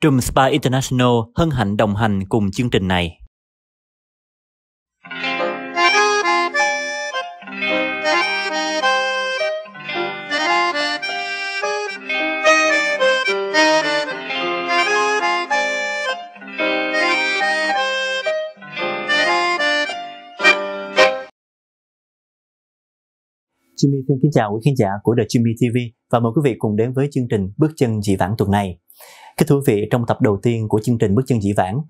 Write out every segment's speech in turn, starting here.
Trùm Spa International hân hạnh đồng hành cùng chương trình này. Jimmy xin kính chào quý khán giả của The Jimmy TV và mời quý vị cùng đến với chương trình Bước chân dị vãng tuần này. Kính thưa quý vị, trong tập đầu tiên của chương trình Bước chân dị vãng,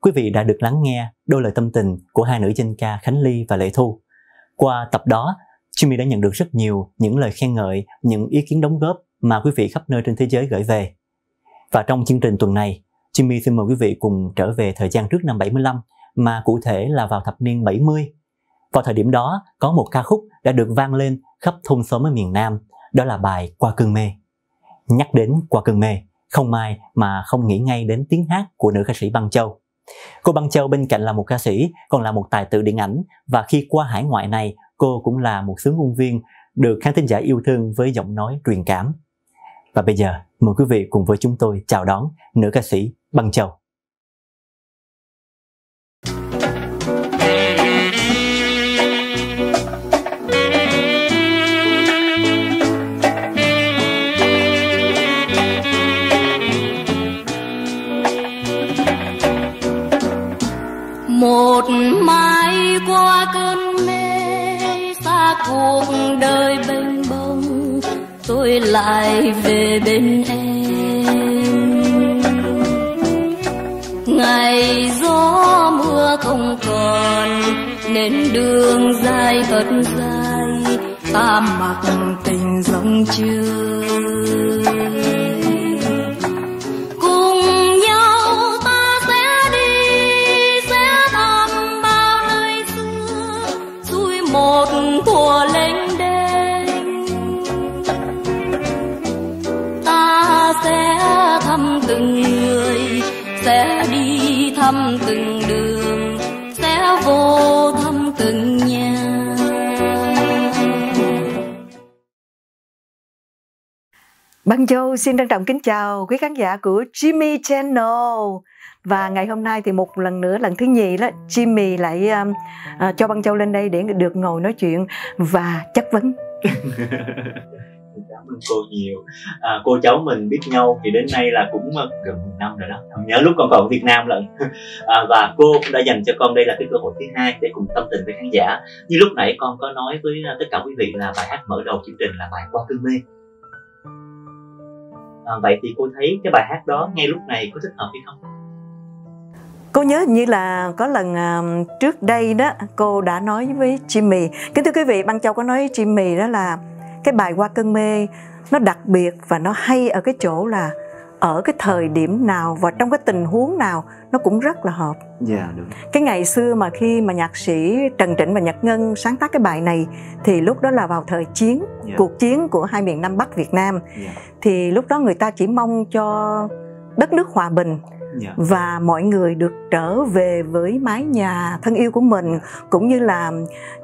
quý vị đã được lắng nghe đôi lời tâm tình của hai nữ danh ca Khánh Ly và Lệ Thu. Qua tập đó, Jimmy đã nhận được rất nhiều những lời khen ngợi, những ý kiến đóng góp mà quý vị khắp nơi trên thế giới gửi về. Và trong chương trình tuần này, Jimmy xin mời quý vị cùng trở về thời gian trước năm 75, mà cụ thể là vào thập niên 70. Vào thời điểm đó, có một ca khúc đã được vang lên khắp thôn xóm ở miền Nam, đó là bài Qua cơn mê. Nhắc đến Qua cơn mê, không ai mà không nghĩ ngay đến tiếng hát của nữ ca sĩ Băng Châu. Cô Băng Châu bên cạnh là một ca sĩ, còn là một tài tử điện ảnh và khi qua hải ngoại này, cô cũng là một sướng ngôn viên được khán thính giả yêu thương với giọng nói truyền cảm. Và bây giờ, mời quý vị cùng với chúng tôi chào đón nữ ca sĩ Băng Châu. Một mai qua cơn mê, xa cuộc đời bênh bông, tôi lại về bên em. Ngày gió mưa không còn, nên đường dài thật dài, ta mặc tình dòng chưa? Thăm từng đường sẽ vô thăm từng nhà. Băng Châu xin trân trọng kính chào quý khán giả của Jimmy Channel. Và ngày hôm nay thì một lần nữa lần thứ nhì đó Jimmy lại um, uh, cho Băng Châu lên đây để được ngồi nói chuyện và chất vấn cảm ơn cô nhiều. À, cô cháu mình biết nhau thì đến nay là cũng ờ, gần 10 năm rồi đó. Nhớ lúc con còn ở Việt Nam lận. À, và cô cũng đã dành cho con đây là cái cơ hội thứ hai để cùng tâm tình với khán giả. Như lúc nãy con có nói với ờ, tất cả quý vị là bài hát mở đầu chương trình là bài qua cơn mê. À, vậy thì cô thấy cái bài hát đó ngay lúc này có thích hợp hay không? Cô nhớ như là có lần uh, trước đây đó cô đã nói với Jimmy. Kính thưa quý vị, Băng Châu có nói với Jimmy đó là cái bài qua cơn mê nó đặc biệt và nó hay ở cái chỗ là ở cái thời điểm nào và trong cái tình huống nào nó cũng rất là hợp. Dạ yeah, đúng. Cái ngày xưa mà khi mà nhạc sĩ Trần Trịnh và Nhật Ngân sáng tác cái bài này thì lúc đó là vào thời chiến, yeah. Dạ. cuộc chiến của hai miền Nam Bắc Việt Nam. Yeah. Dạ. Thì lúc đó người ta chỉ mong cho đất nước hòa bình yeah. Dạ. và mọi người được trở về với mái nhà thân yêu của mình cũng như là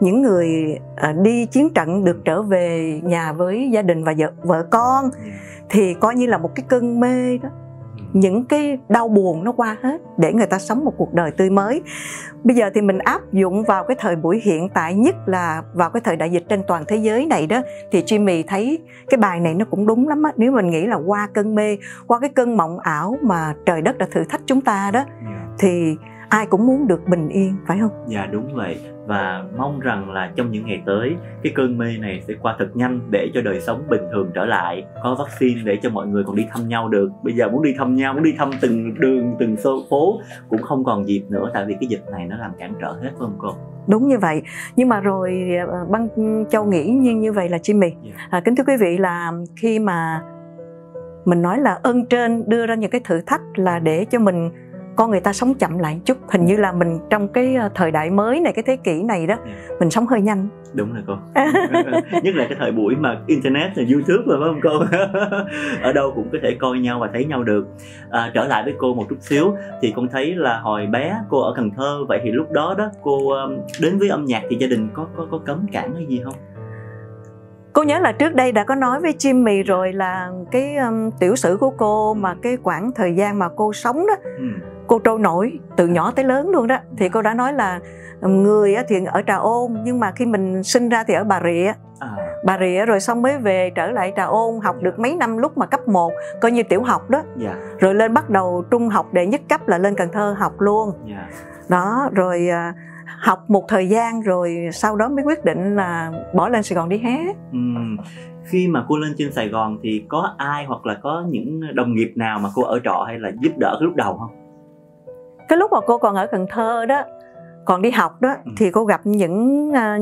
những người à, đi chiến trận được trở về nhà với gia đình và vợ, vợ con yeah. thì coi như là một cái cơn mê đó những cái đau buồn nó qua hết để người ta sống một cuộc đời tươi mới. Bây giờ thì mình áp dụng vào cái thời buổi hiện tại nhất là vào cái thời đại dịch trên toàn thế giới này đó thì Jimmy thấy cái bài này nó cũng đúng lắm á. Nếu mình nghĩ là qua cơn mê qua cái cơn mộng ảo mà trời đất đã thử thách chúng ta đó yeah. thì ai cũng muốn được bình yên phải không? Dạ đúng vậy và mong rằng là trong những ngày tới cái cơn mê này sẽ qua thật nhanh để cho đời sống bình thường trở lại có vaccine để cho mọi người còn đi thăm nhau được bây giờ muốn đi thăm nhau muốn đi thăm từng đường từng số phố cũng không còn dịp nữa tại vì cái dịch này nó làm cản trở hết phải không cô đúng như vậy nhưng mà rồi ờ, băng châu nghĩ như như vậy là Jimmy yeah. Dạ. à, kính thưa quý vị là khi mà mình nói là ơn trên đưa ra những cái thử thách là để cho mình con người ta sống chậm lại chút hình như là mình trong cái ờ, thời đại mới này cái thế kỷ này đó yeah. Dạ. mình sống hơi nhanh đúng rồi cô nhất là cái thời buổi mà internet là youtube rồi phải không cô ở đâu cũng có thể coi nhau và thấy nhau được à, trở lại với cô một chút xíu thì con thấy là hồi bé cô ở cần thơ vậy thì lúc đó đó cô đến với âm nhạc thì gia đình có có có cấm cản hay gì không cô nhớ là trước đây đã có nói với Jimmy rồi là cái um, tiểu sử của cô mà cái khoảng thời gian mà cô sống đó ừ. Cô trôi nổi từ nhỏ tới lớn luôn đó. Thì cô đã nói là người á thì ở Trà Ôn nhưng mà khi mình sinh ra thì ở Bà Rịa. À, Bà Rịa rồi xong mới về trở lại Trà Ôn học được mấy năm lúc mà cấp 1 coi như tiểu học đó. Dạ. Rồi lên bắt đầu trung học đệ nhất cấp là lên Cần Thơ học luôn. Dạ. Đó rồi à, học một thời gian rồi sau đó mới quyết định là bỏ lên Sài Gòn đi hát khi mà cô lên trên Sài Gòn thì có ai hoặc là có những đồng nghiệp nào mà cô ở trọ hay là giúp đỡ cái lúc đầu không? Cái lúc mà cô còn ở Cần Thơ đó còn đi học đó Ừ. thì cô gặp những à,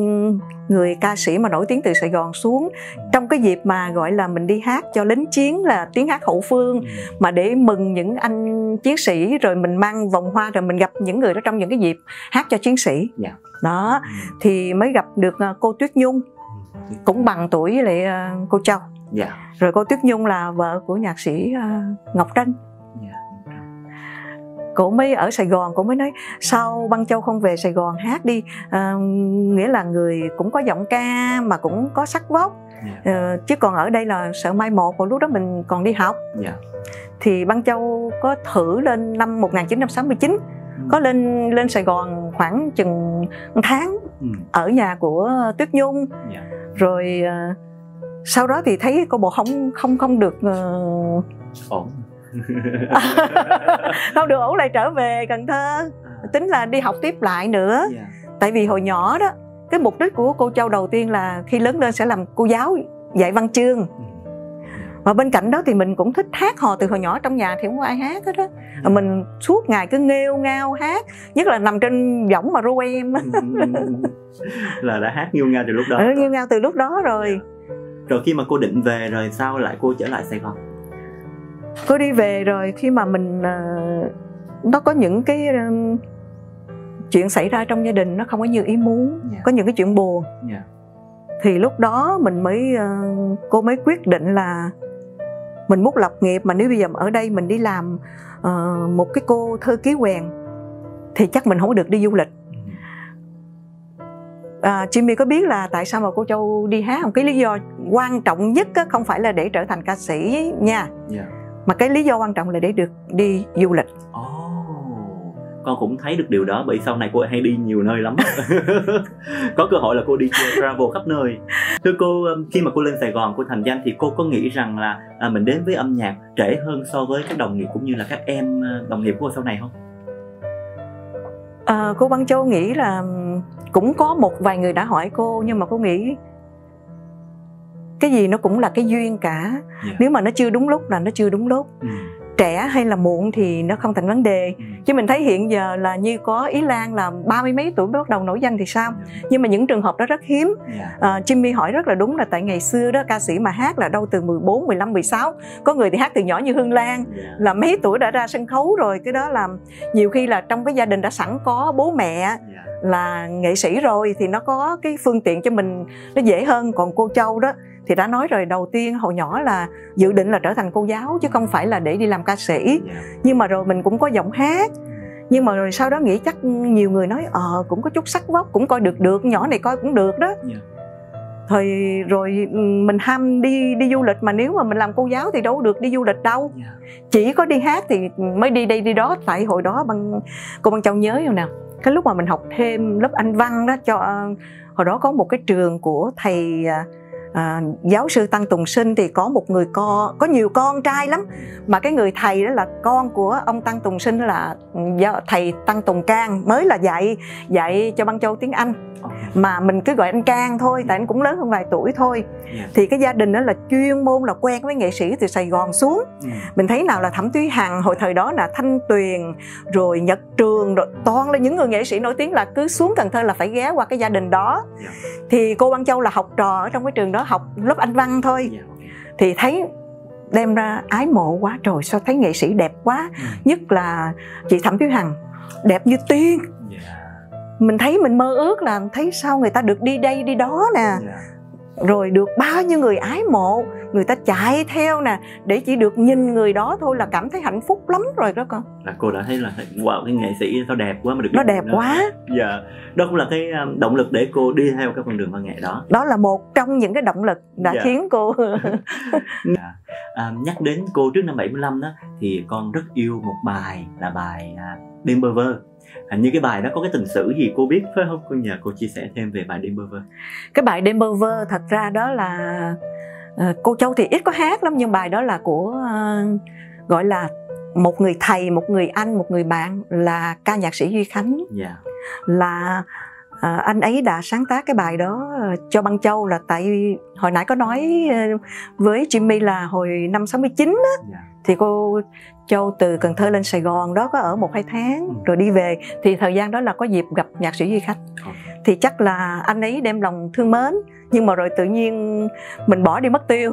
người ca sĩ mà nổi tiếng từ Sài Gòn xuống trong cái dịp mà gọi là mình đi hát cho lính chiến là tiếng hát hậu phương Ừ. mà để mừng những anh chiến sĩ rồi mình mang vòng hoa rồi mình gặp những người đó trong những cái dịp hát cho chiến sĩ Dạ. đó Ừ. thì mới gặp được à, cô Tuyết Nhung cũng bằng tuổi với lại à, cô Châu Dạ. rồi cô Tuyết Nhung là vợ của nhạc sĩ Ngọc Trân Dạ. Cổ mới ở Sài Gòn cổ mới nói sao băng châu không về Sài Gòn hát đi à, nghĩa là người cũng có giọng ca mà cũng có sắc vóc Dạ. Ờ, chứ còn ở đây là sợ mai một còn lúc đó mình còn đi học Dạ. thì băng châu có thử lên năm 1969 Ừ. có lên lên Sài Gòn khoảng chừng tháng Ừ. ở nhà của Tuyết Nhung Dạ. rồi ờ, sau đó thì thấy cô bộ không không không được ờ, Ổn. không được ổn lại trở về Cần Thơ. À, tính là đi học tiếp lại nữa. Dạ. tại vì hồi nhỏ đó cái mục đích của cô Châu đầu tiên là khi lớn lên sẽ làm cô giáo dạy văn chương. Ừ. và bên cạnh đó thì mình cũng thích hát hò từ hồi nhỏ trong nhà thì không có ai hát hết á. Mình suốt ngày cứ nghêu ngao hát nhất là nằm trên võng mà ru em. Á là đã hát nghiêu ngao từ lúc đó. ừ, nghêu ngao từ lúc đó rồi. Rồi khi mà cô định về rồi sao lại cô trở lại Sài Gòn? Cô đi về rồi khi mà mình ờ, nó có những cái ờ, chuyện xảy ra trong gia đình nó không có như ý muốn Dạ. có những cái chuyện buồn Dạ. thì lúc đó mình mới ờ, cô mới quyết định là mình muốn lập nghiệp mà nếu bây giờ ở đây mình đi làm ờ, một cái cô thơ ký quèn thì chắc mình không có được đi du lịch Ừ. à, Jimmy có biết là tại sao mà cô Châu đi hát không cái lý do quan trọng nhất á, không phải là để trở thành ca sĩ nha Dạ. Mà cái lý do quan trọng là để được đi du lịch Ồ, con cũng thấy được điều đó bởi sau này cô hay đi nhiều nơi lắm. có cơ hội là cô đi travel khắp nơi. Thưa cô, um, khi mà cô lên Sài Gòn, cô thành danh thì cô có nghĩ rằng là à, mình đến với âm nhạc trễ hơn so với các đồng nghiệp cũng như là các em à, đồng nghiệp của cô sau này không? à, cô Văn Châu nghĩ là cũng có một vài người đã hỏi cô nhưng mà cô nghĩ cái gì nó cũng là cái duyên cả Dạ. nếu mà nó chưa đúng lúc là nó chưa đúng lúc Ừ. trẻ hay là muộn thì nó không thành vấn đề Ừ. chứ mình thấy hiện giờ là như có Ý Lan là ba mươi mấy tuổi mới bắt đầu nổi danh thì sao nhưng mà những trường hợp đó rất hiếm Dạ. à, Jimmy hỏi rất là đúng là tại ngày xưa đó ca sĩ mà hát là đâu từ 14, 15, 16 có người thì hát từ nhỏ như Hương Lan Dạ. là mấy tuổi đã ra sân khấu rồi cái đó là nhiều khi là trong cái gia đình đã sẵn có bố mẹ Dạ. là nghệ sĩ rồi thì nó có cái phương tiện cho mình nó dễ hơn còn cô Châu đó thì đã nói rồi đầu tiên hồi nhỏ là dự định là trở thành cô giáo chứ không phải là để đi làm ca sĩ. Nhưng mà rồi mình cũng có giọng hát. Nhưng mà rồi sau đó nghĩ chắc nhiều người nói ờ cũng có chút sắc vóc cũng coi được được nhỏ này coi cũng được đó. Thì rồi mình ham đi đi du lịch mà nếu mà mình làm cô giáo thì đâu được đi du lịch đâu. Chỉ có đi hát thì mới đi đây đi đó. Tại hồi đó bằng cô băng châu nhớ không nào? Cái lúc mà mình học thêm lớp anh văn đó cho ờ, hồi đó có một cái trường của thầy à, giáo sư tăng tùng sinh thì có một người con có nhiều con trai lắm mà cái người thầy đó là con của ông tăng tùng sinh là thầy tăng tùng cang mới là dạy dạy cho băng châu tiếng anh Ok. mà mình cứ gọi anh cang thôi tại anh cũng lớn hơn vài tuổi thôi Dạ. thì cái gia đình đó là chuyên môn là quen với nghệ sĩ từ sài gòn xuống Ừ. mình thấy nào là thẩm thúy hằng hồi thời đó là thanh tuyền rồi nhật trường rồi toàn là những người nghệ sĩ nổi tiếng là cứ xuống cần thơ là phải ghé qua cái gia đình đó Dạ. thì cô Văn Châu là học trò ở trong cái trường đó học lớp anh văn thôi Dạ. thì thấy đem ra ái mộ quá trời sao thấy nghệ sĩ đẹp quá Ừ. nhất là chị thẩm thúy hằng đẹp như tiên Dạ. mình thấy mình mơ ước là thấy sao người ta được đi đây đi đó nè Dạ. Rồi được bao nhiêu người ái mộ người ta chạy theo nè để chỉ được nhìn người đó thôi là cảm thấy hạnh phúc lắm rồi đó con là cô đã thấy là wow cái nghệ sĩ nó đẹp quá mà được nó đẹp nó. quá dạ đó cũng là cái um, động lực để cô đi theo cái con đường văn nghệ đó đó là một trong những cái động lực đã Dạ. khiến cô Dạ. à, nhắc đến cô trước năm 75 đó thì con rất yêu một bài là bài à, đêm bơ vơ hình như cái bài đó có cái tình sử gì cô biết phải không? Cô nhờ cô chia sẻ thêm về bài đêm bơ vơ. Cái bài đêm bơ vơ thật ra đó là ờ, cô châu thì ít có hát lắm nhưng bài đó là của ờ, gọi là một người thầy một người anh một người bạn là ca nhạc sĩ duy khánh. Dạ. Là à, anh ấy đã sáng tác cái bài đó cho băng châu là tại hồi nãy có nói với Jimmy là hồi năm 69 á, dạ. Thì cô Châu từ Cần Thơ lên Sài Gòn đó có ở một hai tháng Ừ. rồi đi về. Thì thời gian đó là có dịp gặp nhạc sĩ Duy Khánh Ồ. thì chắc là anh ấy đem lòng thương mến nhưng mà rồi tự nhiên mình bỏ đi mất tiêu.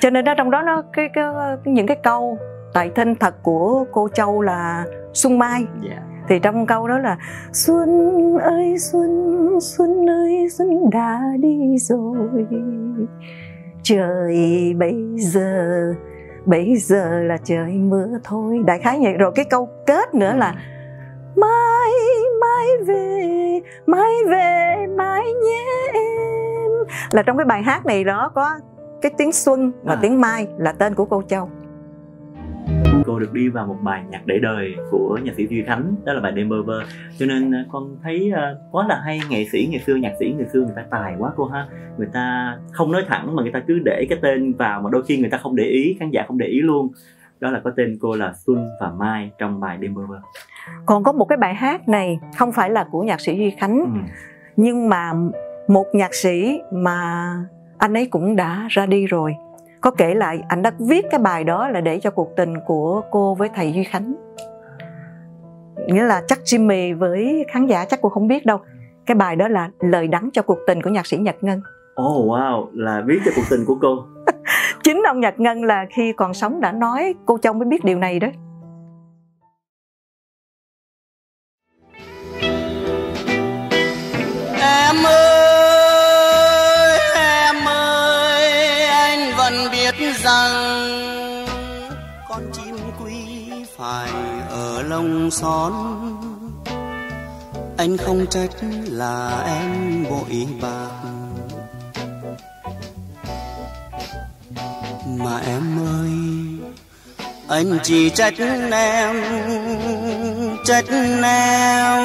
Cho nên đó trong đó nó cái, cái những cái câu tại tên thật của cô Châu là Xuân Mai dạ. Thì trong câu đó là xuân ơi xuân xuân ơi xuân đã đi rồi. Trời bây giờ bây giờ là trời mưa thôi. Đại khái vậy. Rồi cái câu kết nữa là mai mai về mai về mai nhé em. Là trong cái bài hát này đó có cái tiếng xuân và À. tiếng mai là tên của cô châu cô được đi vào một bài nhạc để đời của nhạc sĩ Duy Khánh đó là bài đêm bơ. Vơ cho nên ờ, con thấy ờ, quá là hay nghệ sĩ ngày xưa nhạc sĩ ngày xưa người ta tài quá cô ha. Người ta không nói thẳng mà người ta cứ để cái tên vào mà đôi khi người ta không để ý khán giả không để ý luôn. Đó là có tên cô là Xuân và Mai trong bài đêm bơ. Vơ còn có một cái bài hát này không phải là của nhạc sĩ duy khánh ừ. nhưng mà một nhạc sĩ mà anh ấy cũng đã ra đi rồi có kể lại anh đã viết cái bài đó là để cho cuộc tình của cô với thầy duy khánh. Nghĩa là chắc Jimmy với khán giả chắc cô không biết đâu. Cái bài đó là lời đắng cho cuộc tình của nhạc sĩ Nhật Ngân. Oh wow, là viết cho cuộc tình của cô. chính ông Nhật Ngân là khi còn sống đã nói cô Châu mới biết điều này đó. Em ơi, đồng xóm. Anh không trách là em bội bạc. Mà em ơi, anh chỉ trách em trách em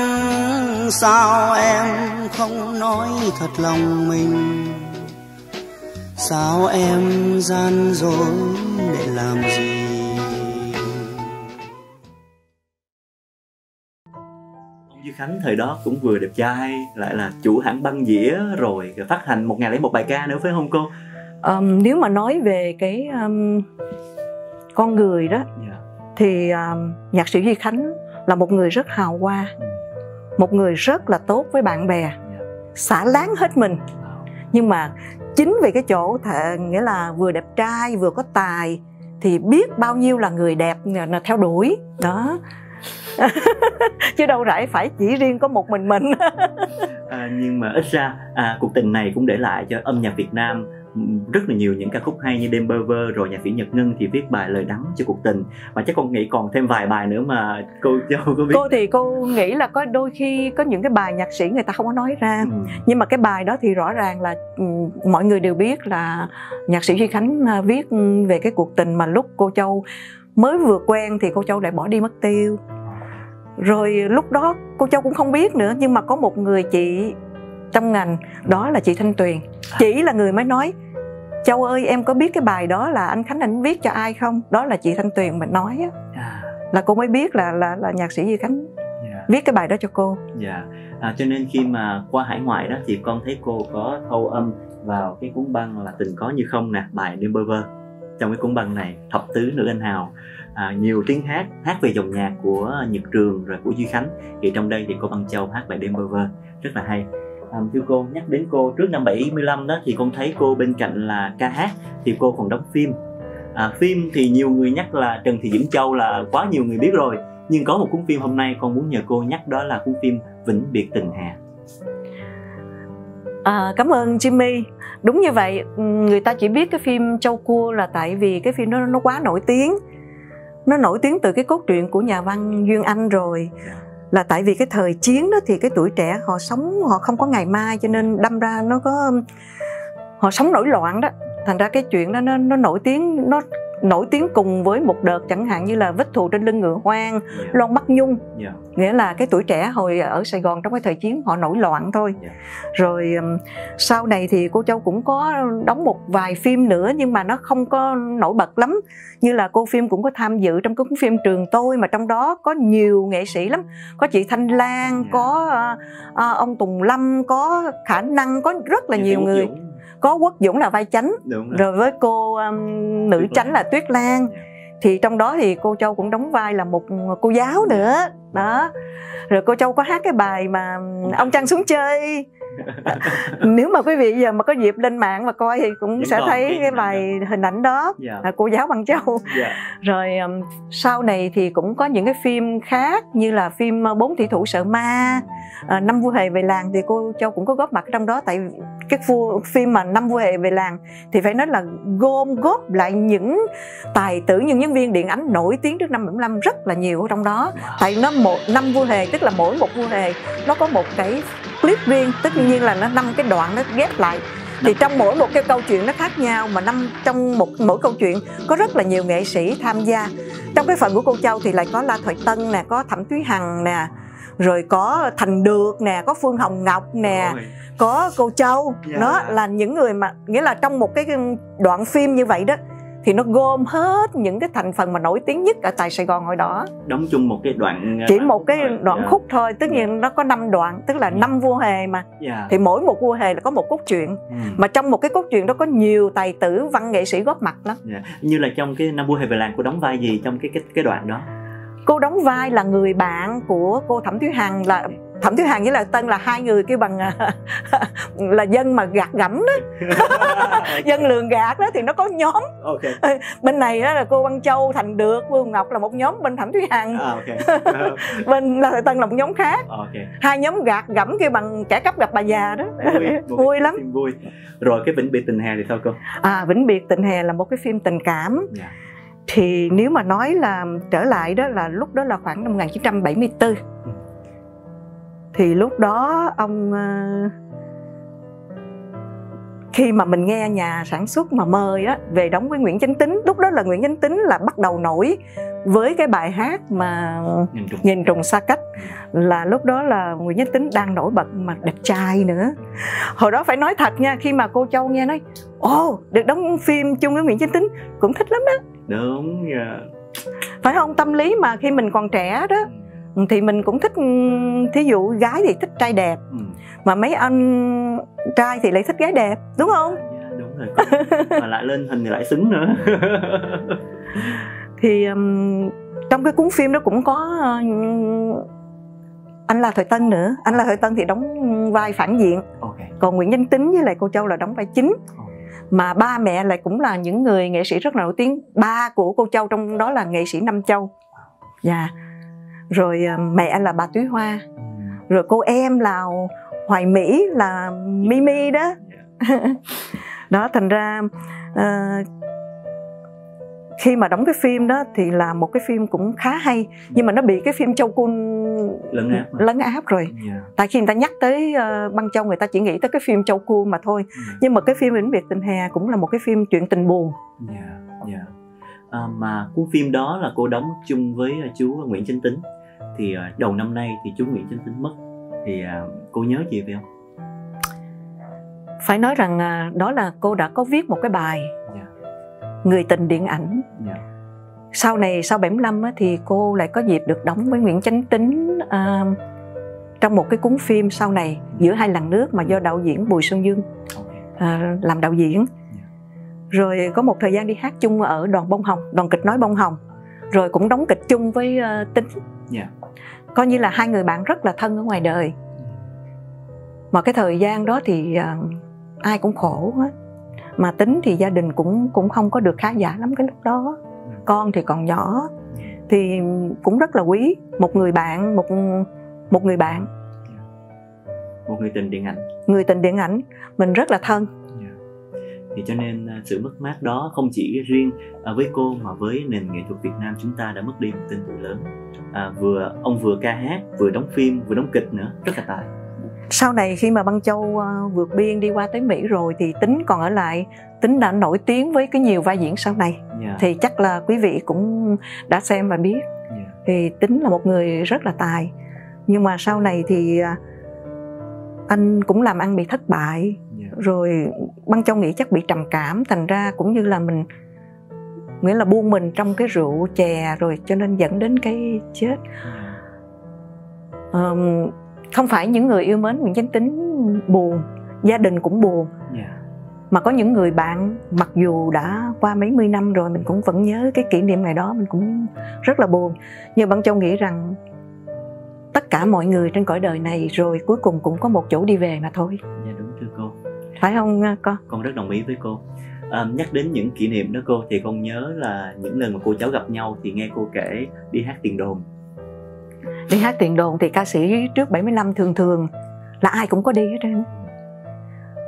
sao em không nói thật lòng mình sao em gian dối để làm gì Duy Khánh thời đó cũng vừa đẹp trai, lại là chủ hãng băng đĩa rồi phát hành một ngày lấy một bài ca nữa phải không cô? Ờm, nếu mà nói về cái ờm, con người đó Dạ. thì ờm, nhạc sĩ Duy Khánh là một người rất hào hoa Ừ. một người rất là tốt với bạn bè Dạ. xả láng hết mình nhưng mà chính vì cái chỗ thà, nghĩa là vừa đẹp trai vừa có tài thì biết bao nhiêu là người đẹp theo đuổi đó chứ đâu rải phải chỉ riêng có một mình mình. À, nhưng mà ít ra à, cuộc tình này cũng để lại cho âm nhạc Việt Nam rất là nhiều những ca khúc hay như đêm bơ vơ rồi nhạc sĩ Nhật Ngân thì viết bài lời đắng cho cuộc tình. Và chắc con nghĩ còn thêm vài bài nữa mà cô Châu có biết cô thì cô nghĩ là có đôi khi có những cái bài nhạc sĩ người ta không có nói ra. Ừ. nhưng mà cái bài đó thì rõ ràng là ừ, mọi người đều biết là nhạc sĩ Duy Khánh à, viết về cái cuộc tình mà lúc cô Châu mới vừa quen thì cô Châu lại bỏ đi mất tiêu rồi lúc đó cô Châu cũng không biết nữa nhưng mà có một người chị trong ngành đó là chị Thanh Tuyền. Chỉ là người mới nói Châu ơi em có biết cái bài đó là anh Khánh anh viết cho ai không? Đó là chị Thanh Tuyền mình nói á, À, là cô mới biết là là là nhạc sĩ Duy Khánh dạ. viết cái bài đó cho cô. Dạ, à, cho nên khi mà qua hải ngoại đó thì con thấy cô có thâu âm vào cái cuốn băng là tình có như không nè, bài vơ. Trong cái cuốn băng này, thập tứ nữ anh hào, à, nhiều tiếng hát, hát về dòng nhạc của Nhật Trường rồi của Duy Khánh. Thì trong đây thì cô Băng Châu hát bài đêm bơ vơ, rất là hay. À, thưa cô, nhắc đến cô trước năm 75 đó thì con thấy cô bên cạnh là ca hát thì cô còn đóng phim. À, phim thì nhiều người nhắc là Trần Thị Diễm Châu là quá nhiều người biết rồi nhưng có một cuốn phim hôm nay con muốn nhờ cô nhắc đó là cuốn phim Vĩnh biệt tình hà À, cảm ơn Jimmy. Đúng như vậy, người ta chỉ biết cái phim Châu Cua là tại vì cái phim đó nó quá nổi tiếng. Nó nổi tiếng từ cái cốt truyện của nhà văn Duyên Anh rồi. Là tại vì cái thời chiến đó thì cái tuổi trẻ họ sống họ không có ngày mai cho nên đâm ra nó có họ sống nổi loạn đó. Thành ra cái chuyện đó nó nó nổi tiếng nó nổi tiếng cùng với một đợt chẳng hạn như là vết thù trên lưng ngựa hoang, yeah. Loan Bắc Nhung Yeah. nghĩa là cái tuổi trẻ hồi ở Sài Gòn trong cái thời chiến họ nổi loạn thôi Yeah. rồi ừm, sau này thì cô Châu cũng có đóng một vài phim nữa nhưng mà nó không có nổi bật lắm như là cô phim cũng có tham dự trong cái cuốn phim Trường Tôi mà trong đó có nhiều nghệ sĩ lắm có chị Thanh Lan Yeah. có à, ông Tùng Lâm có khả năng có rất là nhiều Quốc người Dũng. Có Quốc Dũng là vai chánh rồi. rồi với cô um, nữ Tuyết chánh là Tuyết Lan. Yeah. thì trong đó thì cô Châu cũng đóng vai là một cô giáo nữa. Đó. Rồi cô Châu có hát cái bài mà Ông ông Trăng xuống chơi nếu mà quý vị giờ mà có dịp lên mạng và coi thì cũng Vẫn sẽ thấy cái bài hình ảnh đó Yeah. là cô giáo bằng châu. Yeah. rồi um, sau này thì cũng có những cái phim khác như là phim uh, bốn thị thủ sợ ma à, năm vua hề về làng thì cô châu cũng có góp mặt trong đó. Tại cái phim mà năm vua hề về làng thì phải nói là gom góp lại những tài tử những nhân viên điện ảnh nổi tiếng trước năm 75 rất là nhiều ở trong đó. Tại nó một năm vua hề tức là mỗi một vua hề nó có một cái clip riêng tất nhiên là nó năm cái đoạn nó ghép lại. Thì trong mỗi một cái câu chuyện nó khác nhau mà năm trong một mỗi câu chuyện có rất là nhiều nghệ sĩ tham gia. Trong cái phần của cô châu thì lại có la thoại tân nè có thẩm thúy hằng nè rồi có thành được nè có phương hồng ngọc nè có cô châu. Dạ. nó là những người mà nghĩa là trong một cái đoạn phim như vậy đó thì nó gom hết những cái thành phần mà nổi tiếng nhất ở tại Sài Gòn hồi đó đóng chung một cái đoạn chỉ đoạn một cái thôi. đoạn Yeah. khúc thôi tất nhiên nó có 5 đoạn tức là năm vua hề mà Yeah. thì mỗi một vua hề là có một cốt truyện Ừ. mà trong một cái cốt truyện đó có nhiều tài tử văn nghệ sĩ góp mặt lắm Yeah. như là trong cái năm vua hề về làng cô đóng vai gì trong cái cái cái đoạn đó cô đóng vai là người bạn của cô thẩm thúy hằng là thẩm thúy hằng với lại tân là hai người kêu bằng là dân mà gạt gẫm đó. Dân lường gạt đó thì nó có nhóm. Ok. Bên này đó là cô Văn Châu Thành Được Vương Ngọc là một nhóm bên Thẩm Thúy Hằng. À, bên Thoại Tân là một nhóm khác. Ok. Hai nhóm gạt gẫm kêu bằng kẻ cắp gặp bà già đó. Vui, vui cái lắm. vui. Rồi cái vĩnh biệt tình hè thì sao cô? À Vĩnh Biệt Tình Hè là một cái phim tình cảm. Yeah. thì nếu mà nói là trở lại đó là lúc đó là khoảng năm 1974 thì lúc đó ông ờ, khi mà mình nghe nhà sản xuất mà mời á về đóng với Nguyễn Chánh Tín lúc đó là Nguyễn Chánh Tín là bắt đầu nổi với cái bài hát mà nhìn trùng nhìn trùng xa cách. là lúc đó là Nguyễn Chánh Tín đang nổi bật mà đẹp trai nữa. Hồi đó phải nói thật nha khi mà cô Châu nghe nói ồ được đóng phim chung với Nguyễn Chánh Tín cũng thích lắm đó đúng yeah. phải không? Tâm lý mà khi mình còn trẻ đó thì mình cũng thích ừm, thí dụ gái thì thích trai đẹp. Ừ. mà mấy anh trai thì lại thích gái đẹp đúng không? Yeah, đúng rồi. Mà lại lên hình thì lại xứng nữa. Thì ừm, trong cái cuốn phim đó cũng có ừm, anh là thời tân nữa. Anh là thời tân thì đóng vai phản diện. Ok. Còn nguyễn danh tính với lại cô châu là đóng vai chính. Mà ba mẹ lại cũng là những người nghệ sĩ rất là nổi tiếng. Ba của cô châu trong đó là nghệ sĩ nam châu. Dạ rồi ờ, mẹ là bà túy hoa Ừ. rồi cô em là hoài mỹ là mimi đó đó thành ra ờ, khi mà đóng cái phim đó thì là một cái phim cũng khá hay nhưng mà nó bị cái phim châu cun lấn áp lấn áp rồi yeah. tại khi người ta nhắc tới uh, băng châu người ta chỉ nghĩ tới cái phim châu cun mà thôi Ừ. nhưng mà cái phim vĩnh biệt tình hè cũng là một cái phim chuyện tình buồn Dạ, dạ. À, mà cuốn phim đó là cô đóng chung với à, chú Nguyễn Chánh Tính. Thì à, đầu năm nay thì chú Nguyễn Chánh Tính mất. Thì à, cô nhớ gì vậy không? phải nói rằng à, đó là cô đã có viết một cái bài Dạ. người tình điện ảnh Dạ. sau này sau 75 á, thì cô lại có dịp được đóng với Nguyễn Chánh Tín à, trong một cái cuốn phim sau này giữa hai làn nước mà do đạo diễn Bùi Xuân Dương à, làm đạo diễn rồi có một thời gian đi hát chung ở đoàn bông hồng đoàn kịch nói bông hồng rồi cũng đóng kịch chung với uh, Tính Dạ. coi như là hai người bạn rất là thân ở ngoài đời. Mà cái thời gian đó thì à, ai cũng khổ hết mà tính thì gia đình cũng cũng không có được khá giả lắm cái lúc đó. Con thì còn nhỏ. Thì cũng rất là quý một người bạn một một người bạn. Một người tình điện ảnh. Người tình điện ảnh. Mình rất là thân thì cho nên à, sự mất mát đó không chỉ riêng à, với cô mà với nền nghệ thuật Việt Nam chúng ta đã mất đi một tên tuổi lớn à, vừa ông vừa ca hát vừa đóng phim vừa đóng kịch nữa rất là tài sau này khi mà băng châu ờ, vượt biên đi qua tới mỹ rồi thì tính còn ở lại tính đã nổi tiếng với cái nhiều vai diễn sau này yeah. thì chắc là quý vị cũng đã xem và biết yeah. thì tính là một người rất là tài nhưng mà sau này thì à, anh cũng làm ăn bị thất bại. Rồi băng châu nghĩ chắc bị trầm cảm thành ra cũng như là mình nghĩa là buông mình trong cái rượu chè rồi cho nên dẫn đến cái chết. Ờm, không phải những người yêu mến Nguyễn Chánh Tín buồn gia đình cũng buồn. Yeah. mà có những người bạn mặc dù đã qua mấy mươi năm rồi mình cũng vẫn nhớ cái kỷ niệm ngày đó mình cũng rất là buồn. Nhưng băng châu nghĩ rằng tất cả mọi người trên cõi đời này rồi cuối cùng cũng có một chỗ đi về mà thôi. Dạ. thưa cô phải không à, con con rất đồng ý với cô. À, nhắc đến những kỷ niệm đó cô thì con nhớ là những lần mà cô cháu gặp nhau thì nghe cô kể đi hát tiền đồn. Đi hát tiền đồn thì ca sĩ trước 75 thường thường là ai cũng có đi hết trơn.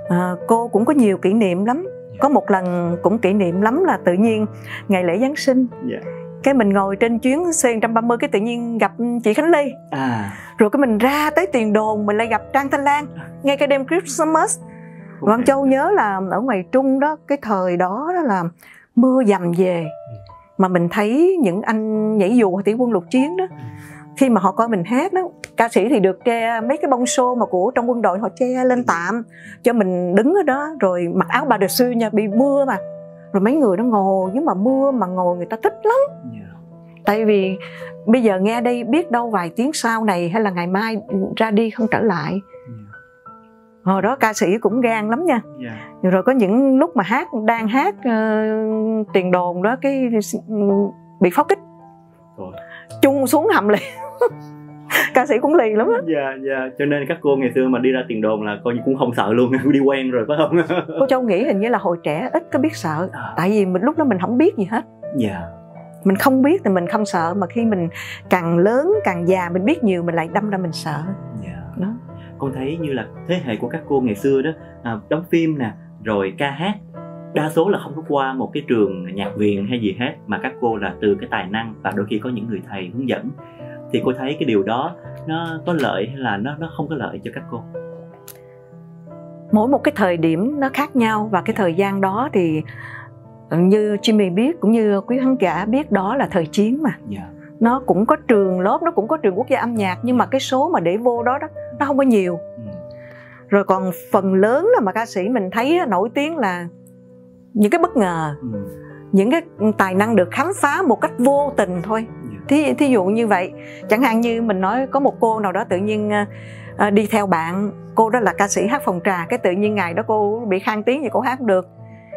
À, cô cũng có nhiều kỷ niệm lắm. Có một lần cũng kỷ niệm lắm là tự nhiên ngày lễ Giáng sinh. Dạ. cái mình ngồi trên chuyến C130 cái tự nhiên gặp chị Khánh Ly. À. Rồi cái mình ra tới tiền đồn mình lại gặp Trang Thanh Lan. Ngay cái đêm Christmas Văn Châu nhớ là ở ngoài Trung đó cái thời đó đó là mưa dầm về. Mà mình thấy những anh nhảy dù thủy quân lục chiến đó khi mà họ coi mình hát đó ca sĩ thì được che mấy cái bông xô mà của trong quân đội họ che lên tạm cho mình đứng ở đó rồi mặc áo bà de sư nha bị mưa mà. Rồi mấy người nó ngồi dưới mà mưa mà ngồi người ta thích lắm. Dạ. tại vì bây giờ nghe đây biết đâu vài tiếng sau này hay là ngày mai ra đi không trở lại hồi đó ca sĩ cũng gan lắm nha. Dạ. rồi có những lúc mà hát đang hát ờ, tiền đồn đó cái bị pháo kích. Rồi. chung xuống hầm liền. Ca sĩ cũng lì lắm á. Dạ dạ. Cho nên các cô ngày xưa mà đi ra tiền đồn là coi như cũng không sợ luôn đi quen rồi phải không? Cô châu nghĩ hình như là hồi trẻ ít có biết sợ À, tại vì mình lúc đó mình không biết gì hết. Dạ. Mình không biết thì mình không sợ mà khi mình càng lớn càng già mình biết nhiều mình lại đâm ra mình sợ. Dạ. Đó con thấy như là thế hệ của các cô ngày xưa đó à, đóng phim nè rồi ca hát. Đa số là không có qua một cái trường nhạc viện hay gì hết mà các cô là từ cái tài năng và đôi khi có những người thầy hướng dẫn. Thì cô thấy cái điều đó nó có lợi hay là nó nó không có lợi cho các cô? Mỗi một cái thời điểm nó khác nhau và cái thời gian đó thì như Jimmy biết cũng như quý khán giả biết đó là thời chiến mà. Dạ. Nó cũng có trường lớp nó cũng có trường quốc gia âm nhạc nhưng mà cái số mà để vô đó đó nó không có nhiều. Ừ. rồi còn phần lớn là mà ca sĩ mình thấy nổi tiếng là những cái bất ngờ Ừ. những cái tài năng được khám phá một cách vô tình thôi. Dạ. thí, thí dụ như vậy. Chẳng hạn như mình nói có một cô nào đó tự nhiên à, à, đi theo bạn cô đó là ca sĩ hát phòng trà cái tự nhiên ngày đó cô bị khang tiếng gì cô hát không được.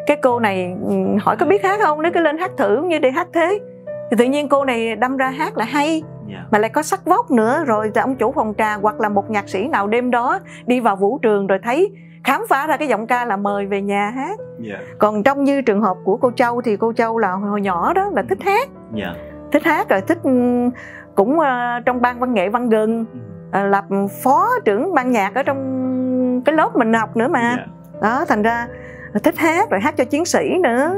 Cái cô này ừ, hỏi có biết hát không? Nếu cứ lên hát thử như để hát thế. Thì tự nhiên cô này đâm ra hát là hay dạ. Mà lại có sắc vóc nữa rồi ông chủ phòng trà hoặc là một nhạc sĩ nào đêm đó đi vào vũ trường rồi thấy khám phá ra cái giọng ca là mời về nhà hát. Dạ. Còn trong như trường hợp của cô châu thì cô châu là hồi nhỏ đó là thích hát. Dạ. Thích hát rồi thích ừm, cũng ờ, trong ban văn nghệ văn gừng Ừ. ờ, lập phó trưởng ban nhạc ở trong cái lớp mình học nữa mà. Dạ. Đó thành ra thích hát rồi hát cho chiến sĩ nữa.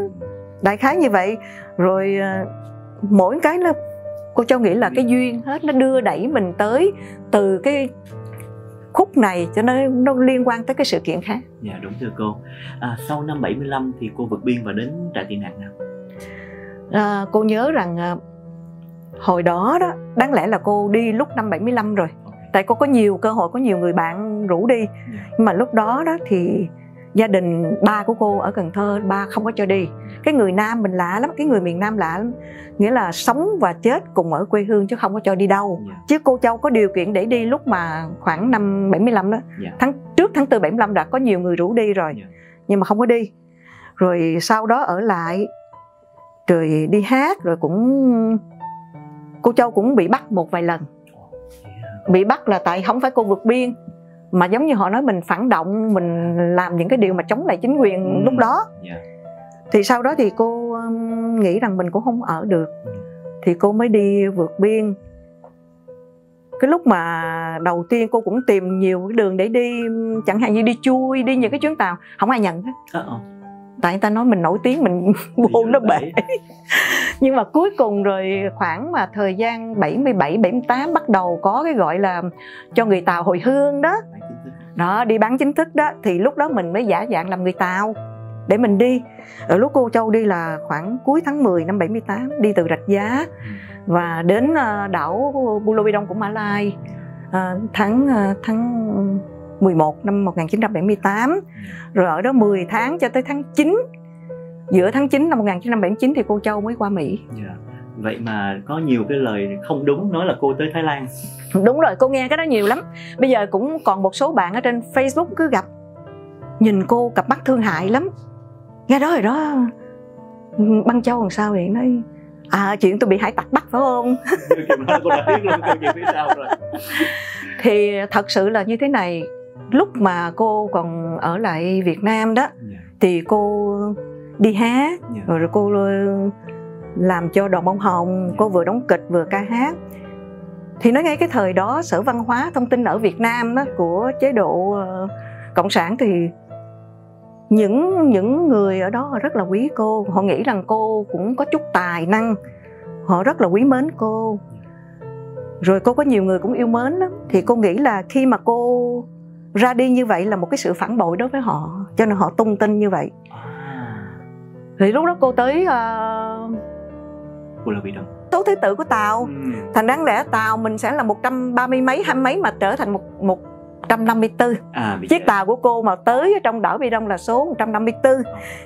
Đại khái như vậy. Rồi ờ, mỗi cái là cô châu nghĩ là cái duyên hết nó đưa đẩy mình tới từ cái khúc này cho nên nó liên quan tới cái sự kiện khác. Dạ đúng thưa cô. À, sau năm 75 thì cô vượt biên và đến trại tị nạn nào? À, cô nhớ rằng à, hồi đó đó đáng lẽ là cô đi lúc năm 75 rồi. Tại cô có nhiều cơ hội có nhiều người bạn rủ đi. Dạ. nhưng mà lúc đó đó thì gia đình ba của cô ở Cần Thơ ba không có cho đi. Cái người Nam mình lạ lắm cái người miền Nam lạ lắm. Nghĩa là sống và chết cùng ở quê hương chứ không có cho đi đâu. Dạ. chứ cô Châu có điều kiện để đi lúc mà khoảng năm 75 đó. Dạ. tháng trước tháng 4 75 đã có nhiều người rủ đi rồi. Dạ. nhưng mà không có đi. Rồi sau đó ở lại rồi đi hát rồi cũng cô Châu cũng bị bắt một vài lần. Bị bắt là tại không phải cô vượt biên mà giống như họ nói mình phản động mình làm những cái điều mà chống lại chính quyền Ừ. lúc đó Dạ. thì sau đó thì cô um, nghĩ rằng mình cũng không ở được Ừ. thì cô mới đi vượt biên cái lúc mà đầu tiên cô cũng tìm nhiều cái đường để đi chẳng hạn như đi chui đi những cái chuyến tàu không ai nhận hết ờ. Tại người ta nói mình nổi tiếng mình buồn nó bể. nhưng mà cuối cùng rồi khoảng mà thời gian 77 78 bắt đầu có cái gọi là cho người Tàu hồi hương đó. Đó đi bán chính thức đó. Thì lúc đó mình mới giả dạng làm người Tàu để mình đi. Ở lúc cô Châu đi là khoảng cuối tháng 10 năm 78 đi từ Rạch Giá. Và đến ờ, đảo Pulau Bidong của Mã Lai ờ, tháng ờ, tháng 11 năm 1978 rồi ở đó 10 tháng cho tới tháng 9 giữa tháng 9 năm 1979 thì cô Châu mới qua Mỹ. Dạ. vậy mà có nhiều cái lời không đúng nói là cô tới Thái Lan. Đúng rồi cô nghe cái đó nhiều lắm. Bây giờ cũng còn một số bạn ở trên Facebook cứ gặp. Nhìn cô cặp mắt thương hại lắm. Nghe đó rồi đó. Băng châu làm sao vậy? Nói à chuyện tôi bị hải tặc bắt phải không? Thì thật sự là như thế này lúc mà cô còn ở lại Việt Nam đó Dạ, thì cô đi hát dạ. rồi cô làm cho đoàn bông hồng cô vừa đóng kịch vừa ca hát. Thì nói ngay cái thời đó sở văn hóa thông tin ở Việt Nam đó của chế độ ờ, cộng sản thì những những người ở đó rất là quý cô. Họ nghĩ rằng cô cũng có chút tài năng họ rất là quý mến cô. Rồi cô có nhiều người cũng yêu mến lắm thì cô nghĩ là khi mà cô ra đi như vậy là một cái sự phản bội đối với họ cho nên họ tung tin như vậy. À, thì lúc đó cô tới uh, cô là bị động số thứ tự của tàu ừ. thành đáng lẽ tàu mình sẽ là 130 mấy hai mấy mà trở thành một 154 à chiếc tàu của cô mà tới ở trong đảo Bi Đông là số 154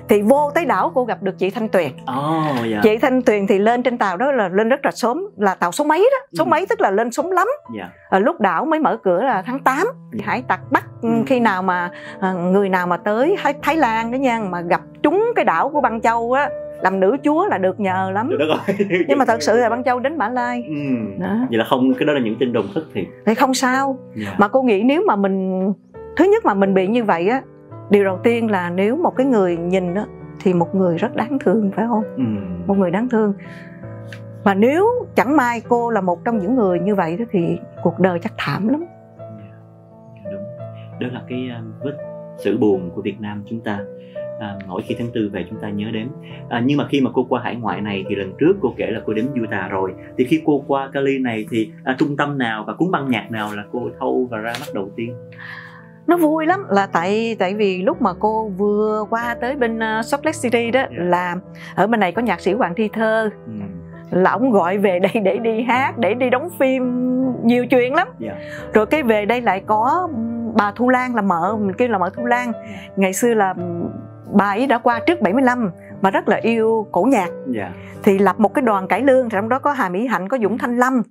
thì vô tới đảo cô gặp được chị Thanh Tuyền. Ồ, dạ. chị Thanh Tuyền thì lên trên tàu đó là lên rất là sớm là tàu số mấy đó? Số Ừ. mấy tức là lên sớm lắm. Dạ. Ở lúc đảo mới mở cửa là tháng 8 hải tặc bắt Ừ. khi nào mà à, người nào mà tới Thái Lan đó nha mà gặp trúng cái đảo của Băng Châu á làm nữ chúa là được nhờ lắm Trời đất ơi. nhưng mà thật sự là Băng Châu đến Mã Lai ừ. đó. vậy là không cái đó là những tin đồn thất thiệt thì không sao dạ. mà cô nghĩ nếu mà mình thứ nhất mà mình bị như vậy á điều đầu tiên là nếu một cái người nhìn á thì một người rất đáng thương phải không ừ. một người đáng thương và nếu chẳng may cô là một trong những người như vậy đó thì cuộc đời chắc thảm lắm Dạ, đúng đó là cái um, vết sự buồn của Việt Nam chúng ta à, mỗi khi tháng tư về chúng ta nhớ đến à, nhưng mà khi mà cô qua hải ngoại này thì lần trước cô kể là cô đến Utah rồi thì khi cô qua Cali này thì à, trung tâm nào và cuốn băng nhạc nào là cô thâu và ra mắt đầu tiên nó vui lắm là tại tại vì lúc mà cô vừa qua tới bên uh, Salt Lake City đó Dạ. là ở bên này có nhạc sĩ Hoàng Thi Thơ ừ. là ông gọi về đây để đi hát để đi đóng phim nhiều chuyện lắm Dạ. rồi cái về đây lại có bà Thu Lan là mợ mình kêu là mợ Thu Lan Dạ. ngày xưa là bà ấy đã qua trước 75 mà rất là yêu cổ nhạc. Dạ. Thì lập một cái đoàn cải lương trong đó có Hà Mỹ Hạnh có Dũng Thanh Lâm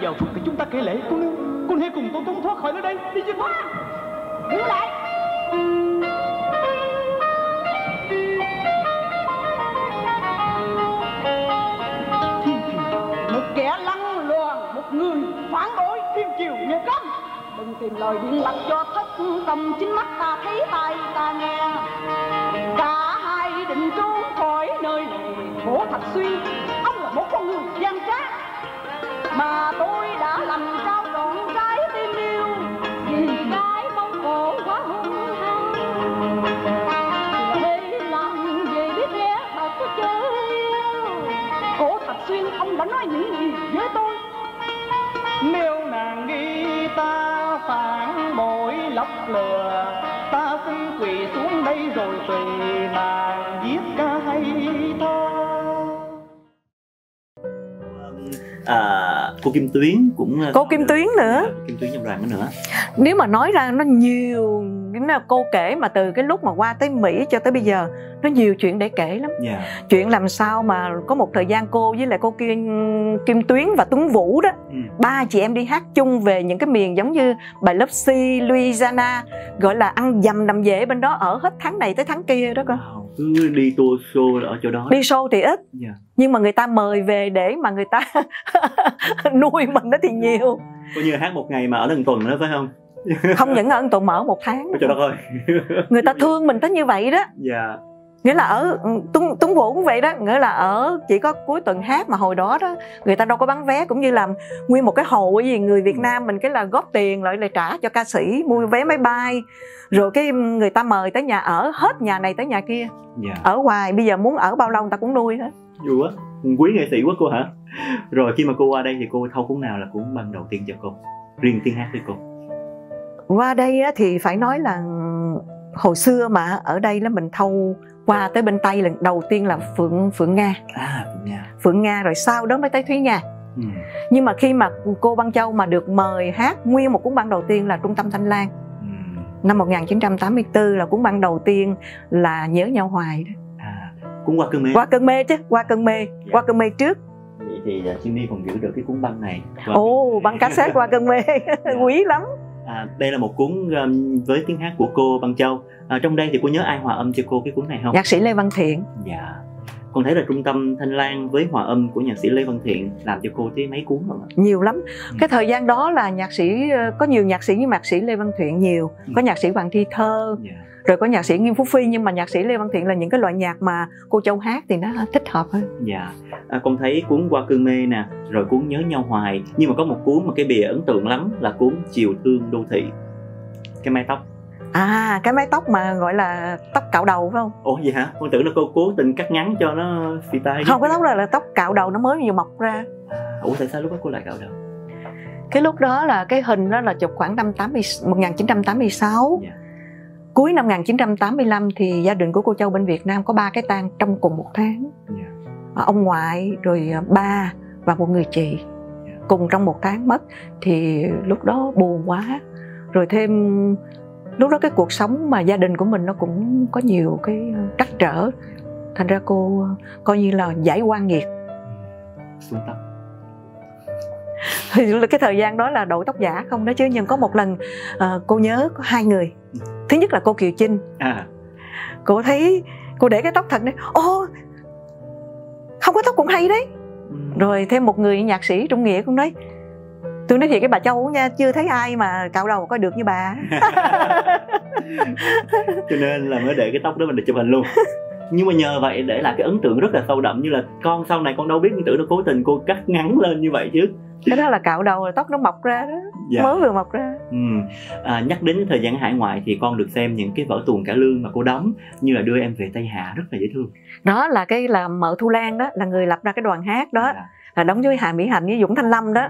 yo. Cô Kim Tuyến cũng ờ, cô Kim Tuyến nữa. Dạ, Kim Tuyến trong đoàn nữa nếu mà nói ra nó nhiều cái cô kể mà từ cái lúc mà qua tới Mỹ cho tới bây giờ nó nhiều chuyện để kể lắm. Dạ. Chuyện làm sao mà có một thời gian cô với lại cô Kim, Kim Tuyến và Tuấn Vũ đó ừ. ba chị em đi hát chung về những cái miền giống như bài Lopsy, Louisiana gọi là ăn dầm nằm dễ bên đó ở hết tháng này tới tháng kia đó Wow, cứ đi tour show ở chỗ đó. Đi show thì ít dạ. nhưng mà người ta mời về để mà người ta nuôi mình đó thì nhiều. Coi như hát một ngày mà ở lần tuần đó phải không? Không những ở tuần mở một tháng. Chỗ đó thôi. Người ta thương mình tới như vậy đó. Dạ nghĩa là ở ừ, tuấn tuấn vũ cũng vậy đó nghĩa là ở chỉ có cuối tuần hát mà hồi đó đó người ta đâu có bán vé cũng như là nguyên một cái cái gì người Việt Nam mình cái là góp tiền lại lại trả cho ca sĩ mua vé máy bay. Rồi cái người ta mời tới nhà ở hết nhà này tới nhà kia. Dạ. Ở hoài bây giờ muốn ở bao lâu người ta cũng nuôi hết. Vui quá quý nghệ sĩ quá cô hả? Rồi khi mà cô qua đây thì cô thâu cuốn nào là cuốn ban đầu tiên cho cô? Riêng tiếng hát với cô? Qua đây thì phải nói là hồi xưa mà ở đây là mình thâu qua tới bên tây lần đầu tiên là phượng phượng nga à Phượng Nga phượng nga rồi sau đó mới tới thúy nga ừ. nhưng mà khi mà cô Băng Châu mà được mời hát nguyên một cuốn băng đầu tiên là Trung tâm Thanh Lan Ừ. năm 1984 là cuốn băng đầu tiên là Nhớ nhau hoài đó. à cuốn qua cơn mê Qua cơn mê chứ, qua cơn mê, qua cơn mê trước. vậy thì Jimmy còn giữ được cái cuốn băng này Ồ, mê. băng cassette qua cơn mê, quý lắm. À, đây là một cuốn um, với tiếng hát của cô Băng Châu. À, trong đây thì cô nhớ ai hòa âm cho cô cái cuốn này không? Nhạc sĩ Lê Văn Thiện. dạ còn thấy là trung tâm thanh lan với hòa âm của nhạc sĩ lê văn thiện làm cho cô tới mấy cuốn rồi ạ. Nhiều lắm. Cái thời gian đó là nhạc sĩ ờ, có nhiều nhạc sĩ như nhạc sĩ Lê Văn Thiện nhiều có nhạc sĩ Hoàng Thi Thơ dạ. rồi có nhạc sĩ Nghiêm Phú Phi nhưng mà nhạc sĩ Lê Văn Thiện là những cái loại nhạc mà cô Châu hát thì nó thích hợp hơn. Dạ. À, con thấy cuốn qua cơn mê nè rồi cuốn nhớ nhau hoài nhưng mà có một cuốn mà cái bìa ấn tượng lắm là cuốn chiều thương đô thị. Cái mái tóc à cái mái tóc mà gọi là tóc cạo đầu phải không? Ủa gì hả? Con tưởng là cô cố tình cắt ngắn cho nó phi tai không cái tóc đó là tóc cạo đầu nó mới vừa mọc ra. À, ủa tại sao lúc đó cô lại cạo đầu? Cái lúc đó là cái hình đó là chụp khoảng năm 80, 1986 Dạ. cuối năm 1985 thì gia đình của cô Châu bên Việt Nam có ba cái tang trong cùng một tháng. Dạ. À, ông ngoại rồi à, ba và một người chị. Dạ. cùng trong một tháng mất. Thì lúc đó buồn quá. Rồi thêm lúc đó cái cuộc sống mà gia đình của mình nó cũng có nhiều cái trắc trở. Thành ra cô coi như là giải quan nghiệt. Xuống tóc. Thì cái thời gian đó là đội tóc giả không đó chứ nhưng có một lần ờ, cô nhớ có hai người. Thứ nhất là cô Kiều Trinh. À. Cô thấy cô để cái tóc thật đấy ô không có tóc cũng hay đấy. Ừ. rồi thêm một người nhạc sĩ trung nghĩa cũng nói tôi nói thiệt cái bà châu nha chưa thấy ai mà cạo đầu có được như bà cho nên là mới để cái tóc đó mình để chụp hình luôn nhưng mà nhờ vậy để lại cái ấn tượng rất là sâu đậm như là con sau này con đâu biết tưởng đâu cố tình cô cắt ngắn lên như vậy chứ cái đó là cạo đầu rồi tóc nó mọc ra đó dạ. mới vừa mọc ra ừ. à, nhắc đến thời gian hải ngoại thì con được xem những cái vở tuồng cải lương mà cô đóng như là đưa em về tây hạ rất là dễ thương đó là cái là mợ thu lan đó là người lập ra cái đoàn hát đó Dạ. Là đóng với Hà Mỹ Hạnh với Dũng Thanh Lâm đó.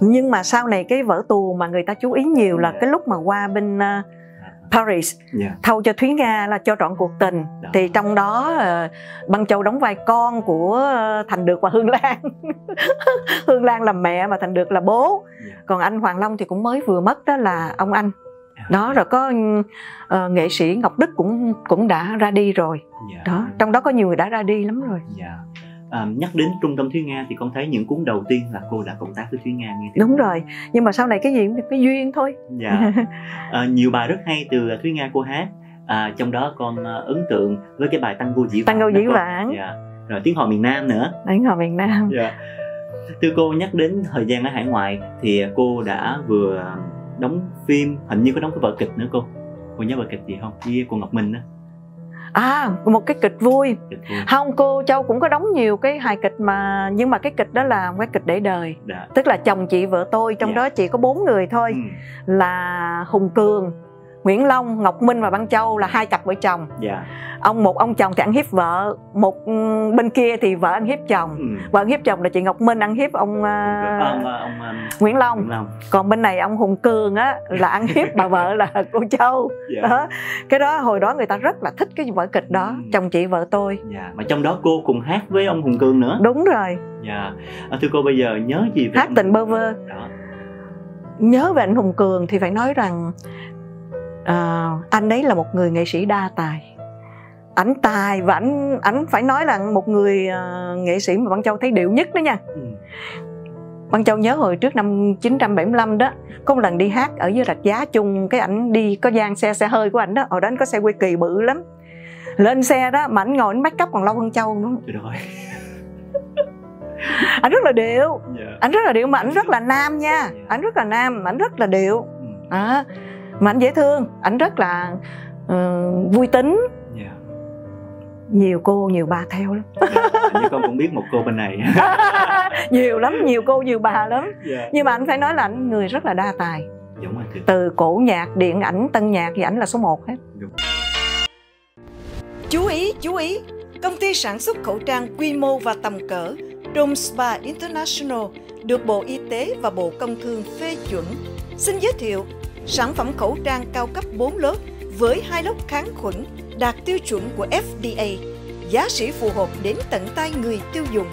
Nhưng mà sau này cái vở tù mà người ta chú ý nhiều là Dạ. cái lúc mà qua bên uh, Paris dạ. thâu cho Thúy Nga là cho trọn cuộc tình. Đó. thì trong đó uh, Băng Châu đóng vai con của ờ, Thành Được và Hương Lan. Hương Lan là mẹ mà Thành Được là bố. Dạ. còn anh Hoàng Long thì cũng mới vừa mất đó là ông anh. Đó rồi có ờ, nghệ sĩ Ngọc Đức cũng cũng đã ra đi rồi. Dạ. đó trong đó có nhiều người đã ra đi lắm rồi. Dạ à, nhắc đến trung tâm thúy nga thì con thấy những cuốn đầu tiên là cô đã cộng tác với thúy nga nghe đúng rồi nhưng mà sau này cái gì cũng được cái duyên thôi. Dạ. À, nhiều bài rất hay từ thúy nga cô hát. À, trong đó con à, ấn tượng với cái bài tango dĩ vãng Tango đó dĩ vãng. dạ. rồi tiếng hò miền nam nữa. Đánh ở miền Nam. Dạ. Thưa cô nhắc đến thời gian ở hải ngoại thì cô đã vừa đóng phim hình như có đóng cái vở kịch nữa cô. Cô nhớ vở kịch gì không? Với cô ngọc minh á à một cái kịch vui. Kịch vui. Không cô Châu cũng có đóng nhiều cái hài kịch mà nhưng mà cái kịch đó là cái kịch để đời. Đã tức là chồng chị vợ tôi trong Dạ. đó chỉ có bốn người thôi. Ừ. là Hùng Cường Nguyễn Long Ngọc Minh và Văn Châu là hai cặp vợ chồng. Dạ. Ông một ông chồng thì ăn hiếp vợ một ừ, bên kia thì vợ ăn hiếp chồng. Ừ. vợ ăn hiếp chồng là chị Ngọc Minh ăn hiếp ông à, ông ông ờ, Nguyễn Long. Nguyễn Long. Còn bên này ông Hùng Cường á là ăn hiếp bà vợ là cô Châu. Dạ. Đó. Cái đó hồi đó người ta rất là thích cái vở kịch đó Ừ. chồng chị vợ tôi. Dạ mà trong đó cô cùng hát với ông Hùng Cương nữa. Đúng rồi. Dạ. À, thưa cô bây giờ nhớ gì về Hát ông tình bơ vơ. đó. Nhớ về anh Hùng Cường thì phải nói rằng à, anh ấy là một người nghệ sĩ đa tài. Ảnh tài và ảnh ảnh phải nói là một người à, nghệ sĩ mà Văn Châu thấy điệu nhất đó nha. Ừ. Văn Châu nhớ hồi trước năm 975 đó có một lần đi hát ở dưới rạch giá chung cái ảnh đi có gian xe xe hơi của ảnh đó. Hồi đó ảnh có xe quay kỳ bự lắm. Lên xe đó mà ảnh ngồi ảnh make up còn lâu hơn Châu nữa. Ơi. Ảnh rất là điệu. Dạ. Ảnh rất là điệu mà ảnh rất là nam nha. Ảnh rất là nam ảnh rất là điệu. À, mà ảnh dễ thương ảnh rất là ờ, vui tính. Dạ. Nhiều cô nhiều bà theo lắm. Dạ, như con cũng biết một cô bên này. Nhiều lắm nhiều cô nhiều bà lắm. Dạ. Nhưng mà anh phải nói là anh người rất là đa tài. Giống rồi từ cổ nhạc điện ảnh tân nhạc thì ảnh là số 1 hết. Đúng. chú ý chú ý. Công ty sản xuất khẩu trang quy mô và tầm cỡ Dome Spa International được Bộ Y tế và Bộ Công Thương phê chuẩn. Xin giới thiệu sản phẩm khẩu trang cao cấp 4 lớp với hai lớp kháng khuẩn đạt tiêu chuẩn của FDA, giá sĩ phù hợp đến tận tay người tiêu dùng.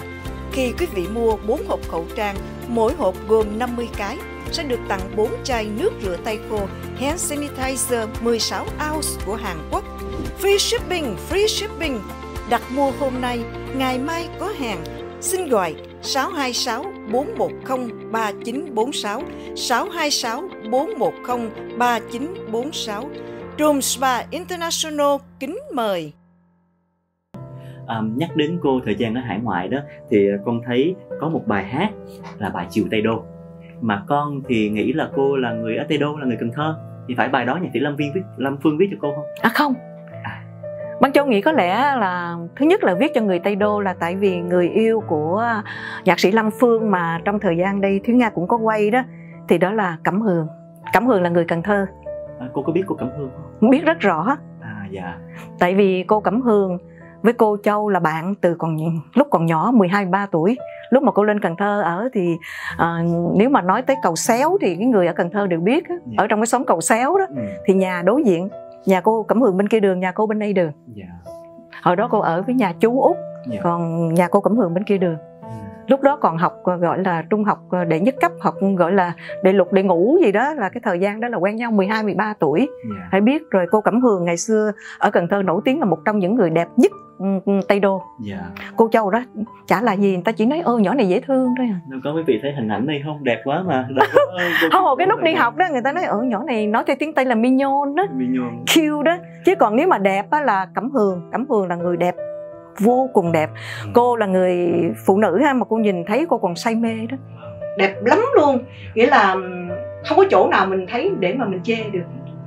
Khi quý vị mua 4 hộp khẩu trang, mỗi hộp gồm 50 cái, sẽ được tặng 4 chai nước rửa tay khô Hand Sanitizer 16 ounce của Hàn Quốc. Free shipping, free shipping. Đặt mua hôm nay, ngày mai có hàng. Xin gọi 626 410 3946 626 410 3946 Room Spa International kính mời. à, nhắc đến cô thời gian ở hải ngoại đó thì con thấy có một bài hát là bài chiều tây đô. Mà con thì nghĩ là cô là người ở tây đô là người cần thơ. Thì phải bài đó nhạc sĩ lâm viên viết lâm phương viết cho cô không? À không. Ban Châu nghĩ có lẽ là thứ nhất là viết cho người Tây Đô là tại vì người yêu của nhạc sĩ Lâm Phương mà trong thời gian đây Thúy Nga cũng có quay đó thì đó là Cẩm Hường. Cẩm Hường là người Cần Thơ, à, cô có biết cô cẩm hương không biết rất rõ à dạ tại vì cô Cẩm Hường với cô Châu là bạn từ còn lúc còn nhỏ 12 13 tuổi. Lúc mà cô lên Cần Thơ ở thì à, nếu mà nói tới cầu xéo thì cái người ở Cần Thơ đều biết á. Dạ. ở trong cái xóm cầu xéo đó ừ. thì nhà đối diện nhà cô Cẩm Hường bên kia đường, nhà cô bên đây đường. dạ Hồi đó cô ở với nhà chú Út, Dạ. còn nhà cô Cẩm Hường bên kia đường. Lúc đó còn học ờ, gọi là trung học ờ, đệ nhất cấp, học gọi là đệ lục đệ ngũ gì đó là cái thời gian đó là quen nhau 12 13 tuổi. dạ Phải biết rồi cô Cẩm Hường ngày xưa ở Cần Thơ nổi tiếng là một trong những người đẹp nhất Tây Đô. dạ Cô Châu đó chả là gì, người ta chỉ nói ơ nhỏ này dễ thương thôi à. có quý vị thấy hình ảnh đây không đẹp quá mà ờ, cô- Không, cái lúc đi học đó người ta nói ở nhỏ này nói theo tiếng Tây là mignon đó, Mignon. cute đó. Chứ còn nếu mà đẹp á là Cẩm Hường, Cẩm Hường là người đẹp vô cùng đẹp. Cô là người phụ nữ ha mà cô nhìn thấy cô còn say mê đó. Đẹp lắm luôn, nghĩa là không có chỗ nào mình thấy để mà mình chê được.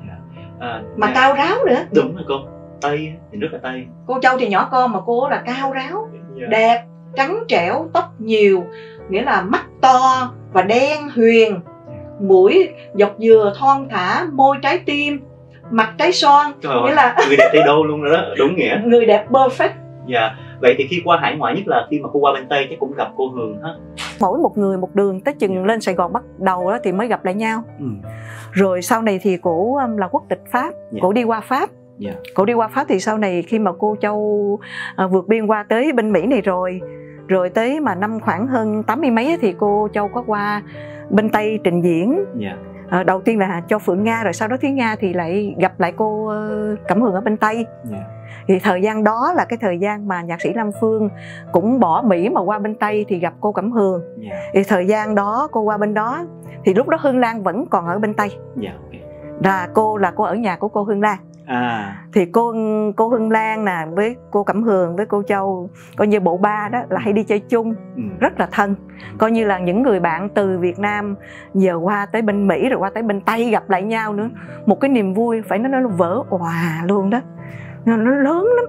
Dạ. à, Mà dạ. cao ráo nữa. đúng rồi cô tây thì rất là tây Cô Châu thì nhỏ con mà cô là cao ráo, dạ. đẹp, trắng trẻo, tóc nhiều, nghĩa là mắt to và đen huyền, mũi dọc dừa thon thả, môi trái tim, mặt trái son, Trời ơi, nghĩa là người đẹp tây đô luôn rồi đó đúng nghĩa người đẹp perfect. Dạ vậy thì khi qua hải ngoại nhất là khi mà cô qua bên tây chắc cũng gặp cô hường hết Mỗi một người một đường tới chừng lên Sài Gòn bắt đầu đó thì mới gặp lại nhau. ừ. Rồi sau này thì cổ um, là quốc tịch Pháp, Dạ. cổ đi qua Pháp. Dạ. Cổ đi qua Pháp thì sau này khi mà cô Châu à, vượt biên qua tới bên Mỹ này rồi, rồi tới mà năm khoảng hơn 80 mấy á thì cô Châu có qua bên Tây trình diễn. dạ À, đầu tiên là Châu Phượng Nga rồi sau đó Thúy Nga thì lại gặp lại cô ờ, Cẩm Hường ở bên Tây. dạ Thì thời gian đó là cái thời gian mà nhạc sĩ Lâm Phương cũng bỏ Mỹ mà qua bên Tây thì gặp cô Cẩm Hường. dạ Thì thời gian đó cô qua bên đó thì lúc đó Hương Lan vẫn còn ở bên Tây. dạ ok Là cô là cô ở nhà của cô Hương Lan. à Thì cô cô Hương Lan nè với cô Cẩm Hường với cô Châu coi như bộ ba đó là hay đi chơi chung ừ. rất là thân coi như là những người bạn từ Việt Nam giờ qua tới bên Mỹ rồi qua tới bên Tây gặp lại nhau nữa một cái niềm vui phải nói nó vỡ òa luôn đó nó nó lớn lắm.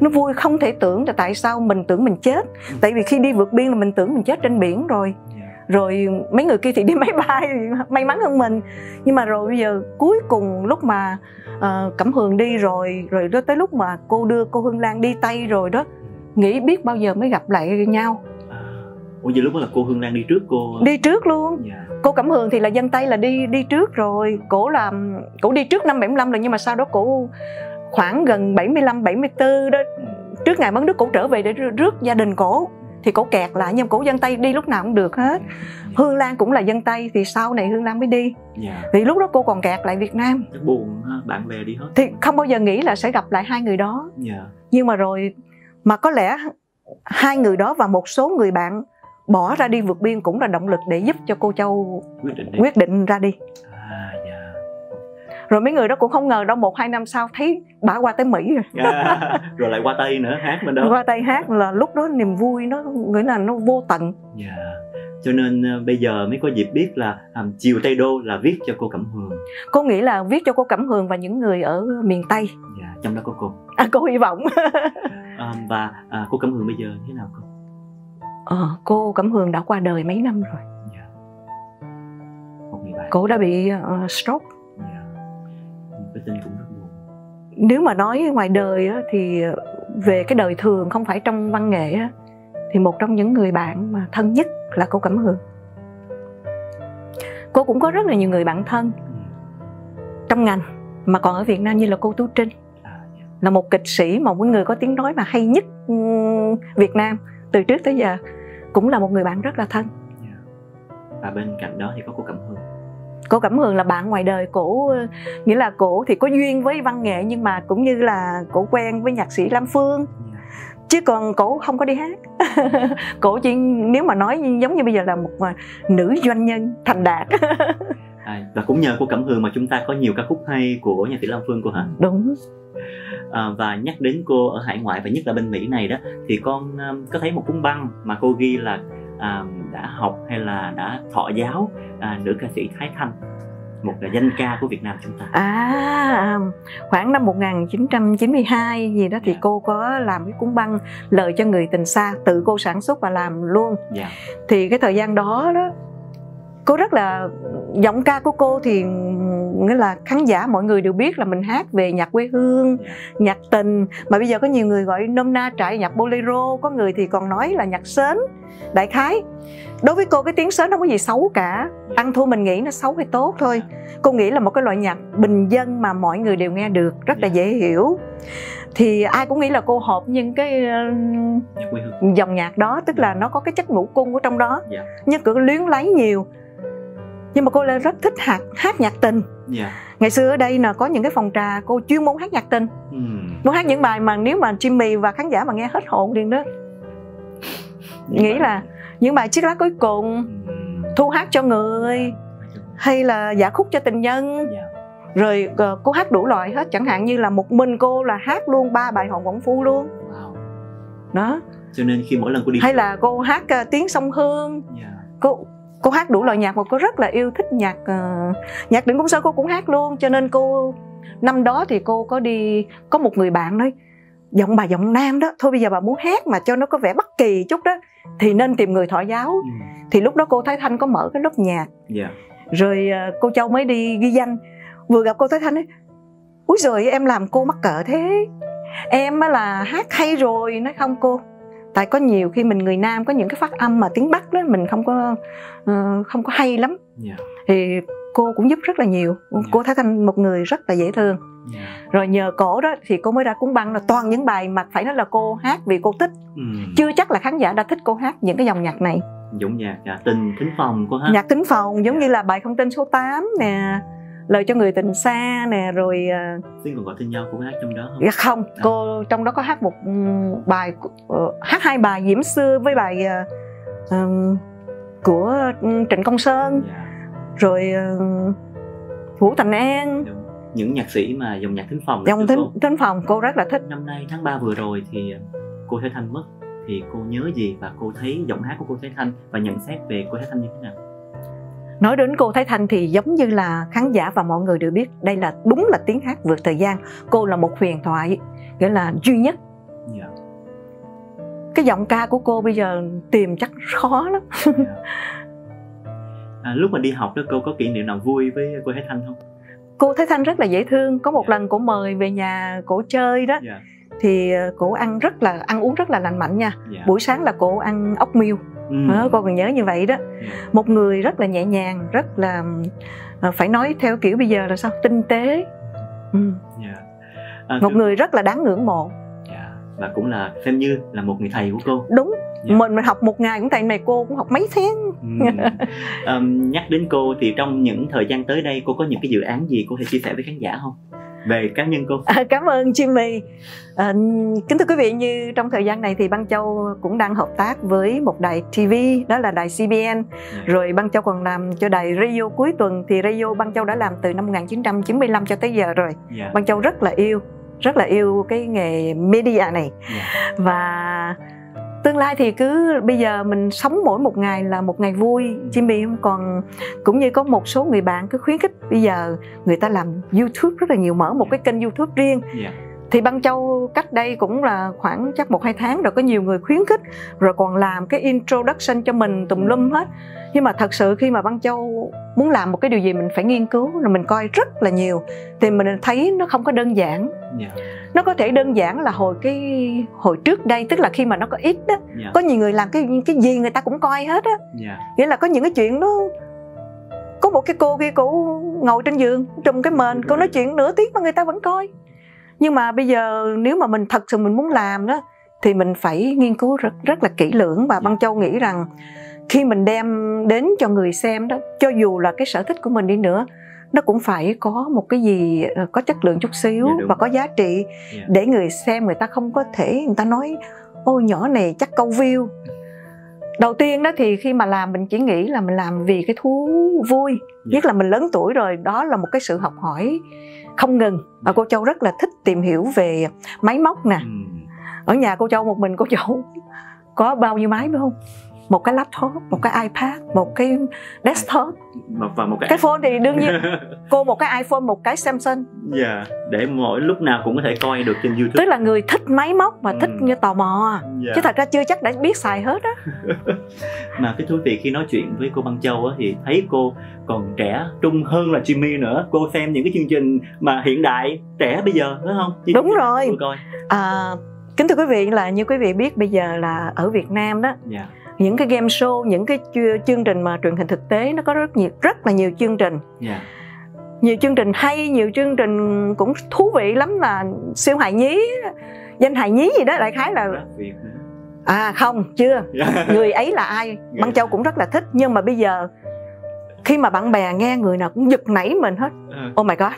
Nó vui không thể tưởng là tại sao mình tưởng mình chết. Tại vì khi đi vượt biên là mình tưởng mình chết trên biển rồi. Dạ. Rồi mấy người kia thì đi máy bay may mắn hơn mình. Nhưng mà rồi bây giờ cuối cùng lúc mà uh, cẩm hường đi rồi rồi đó tới lúc mà cô đưa cô hương lan đi tay rồi đó nghĩ biết bao giờ mới gặp lại nhau? À, ủa vậy lúc đó là cô hương lan đi trước cô? Đi trước luôn. Dạ. Cô cẩm hường thì là dân tây là đi đi trước rồi. Cổ làm cổ đi trước năm 75 rồi nhưng mà sau đó cổ khoảng gần 75 74 đó trước ngày mất nước cổ trở về để rước gia đình cổ. Thì cổ kẹt lại nhưng cổ dân tây đi lúc nào cũng được hết. Hương lan cũng là dân tây thì sau này hương lan mới đi. Dạ. Thì lúc đó cô còn kẹt lại việt nam. Chắc buồn bạn bè đi hết. Thì không bao giờ nghĩ là sẽ gặp lại hai người đó. Dạ. Nhưng mà rồi mà có lẽ hai người đó và một số người bạn bỏ ra đi vượt biên cũng là động lực để giúp cho cô châu quyết định đi. quyết định ra đi rồi mấy người đó cũng không ngờ đâu một hai năm sau thấy bả qua tới mỹ rồi. À, rồi lại qua tây nữa hát bên đó. Qua tay hát là lúc đó niềm vui nó nghĩa là nó vô tận. Dạ. Cho nên ờ, bây giờ mới có dịp biết là um, chiều tây đô là viết cho cô cẩm hường. Cô nghĩ là viết cho cô cẩm hường và những người ở miền tây. Dạ trong đó có cô. À, cô hy vọng. Um, và à, cô cẩm hường bây giờ thế nào cô? Ờ, cô cẩm hường đã qua đời mấy năm rồi. Dạ. Một người bạn. Cô đã bị uh, stroke cái tin cũng rất buồn nếu mà nói ngoài đời á, thì về cái đời thường không phải trong văn nghệ á, thì một trong những người bạn mà thân nhất là cô cẩm hường cô cũng có rất là nhiều người bạn thân ừ. trong ngành mà còn ở việt nam như là cô tú trinh à, dạ. là một kịch sĩ một người có tiếng nói mà hay nhất ừm, Việt Nam từ trước tới giờ cũng là một người bạn rất là thân dạ. và bên cạnh đó thì có cô cẩm hường cô Cẩm Hường là bạn ngoài đời cổ nghĩa là cổ thì có duyên với văn nghệ nhưng mà cũng như là cổ quen với nhạc sĩ Lam Phương. Dạ. chứ còn cổ không có đi hát. Cổ chỉ nếu mà nói giống như bây giờ là một ờ, nữ doanh nhân thành đạt. À, và cũng nhờ cô cẩm hường mà chúng ta có nhiều ca khúc hay của nhạc sĩ lam phương cô hả? Đúng. À, và nhắc đến cô ở hải ngoại và nhất là bên mỹ này đó thì con um, có thấy một cuốn băng mà cô ghi là à, đã học hay là đã thọ giáo à, nữ ca sĩ thái thanh một là danh ca của việt nam chúng ta. À, khoảng năm 1992 gì đó thì Dạ. cô có làm cái cuốn băng lời cho người tình xa tự cô sản xuất và làm luôn. Dạ. Thì cái thời gian đó đó cô rất là giọng ca của cô thì nghĩa là khán giả mọi người đều biết là mình hát về nhạc quê hương dạ. nhạc tình. Mà bây giờ có nhiều người gọi nôm na trại nhạc bolero có người thì còn nói là nhạc sến. Đại khái đối với cô cái tiếng sến không có gì xấu cả. Ăn thua mình nghĩ nó xấu hay tốt thôi. Cô nghĩ là một cái loại nhạc bình dân mà mọi người đều nghe được rất là Dạ. dễ hiểu. Thì ai cũng nghĩ là cô hợp nhưng cái ờ, dòng nhạc đó tức là nó có cái chất ngũ cung ở trong đó. Dạ. nhưng cứ luyến lấy nhiều. Nhưng mà cô lại rất thích hát hát nhạc tình dạ. Ngày xưa ở đây là có những cái phòng trà cô chuyên môn hát nhạc tình. Ừm. muốn hát những bài mà nếu mà Jimmy và khán giả mà nghe hết hồn liền đó. Nghĩ là những bài chiếc lá cuối cùng Ừm. thu hát cho người hay là giả khúc cho tình nhân. Dạ. rồi ờ, cô hát đủ loại hết chẳng hạn như là một mình cô là hát luôn ba bài hồng võng phu luôn. Wow. Đó. Cho nên khi mỗi lần cô đi hay là cô hát ờ, tiếng sông hương. Dạ. Cô cô hát đủ loại nhạc mà cô rất là yêu thích nhạc ờ, nhạc định công sơn cô cũng hát luôn. Cho nên cô năm đó thì cô có đi có một người bạn nói giọng bà giọng nam đó thôi bây giờ bà muốn hát mà cho nó có vẻ bất kỳ chút đó thì nên tìm người thọ giáo. Ừm. thì lúc đó cô Thái Thanh có mở cái lớp nhạc. Dạ. Rồi ờ, cô Châu mới đi ghi danh. Vừa gặp cô Thái Thanh ấy úi rồi em làm cô mắc cỡ thế. Em á là hát hay rồi. Nói không cô tại có nhiều khi mình người nam có những cái phát âm mà tiếng bắc đó mình không có ờ, không có hay lắm. Dạ. Thì cô cũng giúp rất là nhiều. Cô Thái Thanh một người rất là dễ thương. Dạ. Rồi nhờ cổ đó thì cô mới ra cuốn băng là toàn những bài mà phải nói là cô hát vì cô thích. Ừm. chưa chắc là khán giả đã thích cô hát những cái dòng nhạc này. Dũng nhạc à, tình thính phòng cô ha nhạc tính phòng giống như là bài không tên số 8 nè lời cho người tình xa nè rồi ờ, xin còn gọi tên nhau cũng hát trong đó không? Dạ không cô trong đó có hát một ừm, bài ờ, hát hai bài diễm xưa với bài ừm, của ừm, trịnh công sơn. Dạ. Rồi ờ, vũ thành an. Đúng những nhạc sĩ mà dòng nhạc thính phòng dòng cô. tính phòng cô rất là thích. Năm nay tháng 3 vừa rồi thì cô Thái Thanh mất thì cô nhớ gì và cô thấy giọng hát của cô Thái Thanh và nhận xét về cô Thái Thanh như thế nào nói đến cô Thái Thanh thì giống như là khán giả và mọi người đều biết đây là đúng là tiếng hát vượt thời gian. Cô là một huyền thoại nghĩa là duy nhất. Dạ. Cái giọng ca của cô bây giờ tìm chắc khó lắm. Dạ. à, lúc mà đi học đó cô có kỷ niệm nào vui với cô Thái Thanh không? Cô Thái Thanh rất là dễ thương. Có một Dạ. lần cổ mời về nhà cổ chơi đó. Dạ. Thì ờ, cổ ăn rất là ăn uống rất là lành mạnh nha. Dạ. Buổi sáng là cổ ăn ốc miêu ừ. Cô còn nhớ như vậy đó một người rất là nhẹ nhàng rất là ờ, phải nói theo kiểu bây giờ là sao tinh tế ừ. dạ. À, một thưa- người rất là đáng ngưỡng mộ dạ. và cũng là xem như là một người thầy của cô đúng Dạ. mình mình học một ngày cũng tại này cô cũng học mấy tháng Ừ. Ờm, nhắc đến cô thì trong những thời gian tới đây cô có những cái dự án gì cô thể chia sẻ với khán giả không về cá nhân cô À, cảm ơn Jimmy. À, kính thưa quý vị, như trong thời gian này thì Băng Châu cũng đang hợp tác với một đài TV, đó là đài CBN. Rồi Băng Châu còn làm cho đài radio cuối tuần thì radio Băng Châu đã làm từ năm 1995 cho tới giờ rồi. dạ Băng Châu rất là yêu, rất là yêu cái nghề media này dạ và tương lai thì cứ bây giờ mình sống mỗi một ngày là một ngày vui, Jimmy. Không còn cũng như có một số người bạn cứ khuyến khích bây giờ người ta làm YouTube rất là nhiều, mở một cái kênh YouTube riêng. Yeah thì băng châu cách đây cũng là khoảng chắc một hai tháng rồi có nhiều người khuyến khích rồi còn làm cái introduction cho mình tùm lum hết. Nhưng mà thật sự khi mà băng châu muốn làm một cái điều gì mình phải nghiên cứu rồi mình coi rất là nhiều thì mình thấy nó không có đơn giản. Dạ. Nó có thể đơn giản là hồi cái hồi trước đây tức là khi mà nó có ít đó dạ. có nhiều người làm cái cái gì người ta cũng coi hết á. Dạ. Nghĩa là có những cái chuyện nó có một cái cô kia cô ngồi trên giường trùm cái mền cô nói chuyện nửa tiếng mà người ta vẫn coi nhưng mà bây giờ nếu mà mình thật sự mình muốn làm đó thì mình phải nghiên cứu rất rất là kỹ lưỡng và băng châu nghĩ rằng khi mình đem đến cho người xem đó cho dù là cái sở thích của mình đi nữa nó cũng phải có một cái gì ờ, có chất lượng chút xíu Dạ, đúng. và có giá trị Dạ. để người xem người ta không có thể người ta nói ôi nhỏ này chắc câu view đầu tiên đó thì khi mà làm mình chỉ nghĩ là mình làm vì cái thú vui Dạ. biết là mình lớn tuổi rồi đó là một cái sự học hỏi không ngừng. Và cô châu rất là thích tìm hiểu về máy móc nè. Ừ. ở nhà cô châu một mình cô châu có bao nhiêu máy biết không một cái laptop một cái ipad một cái desktop. Và- một cái cái phone thì đương nhiên cô một cái iphone một cái samsung. Dạ để mỗi lúc nào cũng có thể coi được trên youtube. Tức là người thích máy móc và thích Ừ. như tò mò dạ. chứ thật ra chưa chắc đã biết xài hết á. Mà cái thú vị khi nói chuyện với cô Băng Châu á, thì thấy cô còn trẻ trung hơn là Jimmy nữa. Cô xem những cái chương trình mà hiện đại trẻ bây giờ phải không? Như Đúng rồi. coi. À, kính thưa quý vị là như quý vị biết bây giờ là ở Việt Nam đó. Dạ những cái game show những cái chương trình mà truyền hình thực tế nó có rất nhiều rất là nhiều chương trình. Dạ. Nhiều chương trình hay nhiều chương trình cũng thú vị lắm là siêu hài nhí danh hài nhí gì đó đại khái là à không chưa. Dạ. người ấy là ai? Băng châu cũng rất là thích nhưng mà bây giờ khi mà bạn bè nghe người nào cũng giật nảy mình hết. Ờ. oh my god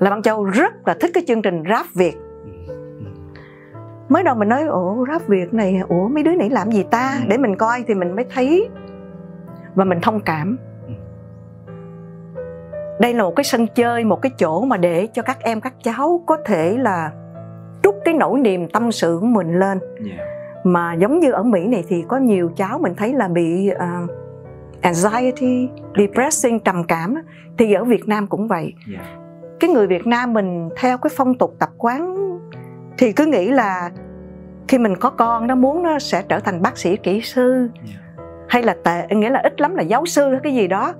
là băng châu rất là thích cái chương trình rap việt. Mới đầu mình nói ủa rap việt này ủa mấy đứa này làm gì ta? Ừ. để mình coi thì mình mới thấy. Và mình thông cảm. Ừ. đây là một cái sân chơi một cái chỗ mà để cho các em các cháu có thể là trút cái nỗi niềm tâm sự của mình lên. Dạ mà giống như ở Mỹ này thì có nhiều cháu mình thấy là bị uh, anxiety, depressing, trầm cảm thì ở Việt Nam cũng vậy. dạ Cái người Việt Nam mình theo cái phong tục tập quán thì cứ nghĩ là khi mình có con nó muốn nó sẽ trở thành bác sĩ kỹ sư. Hay là tệ nghĩa là ít lắm là giáo sư hay cái gì đó.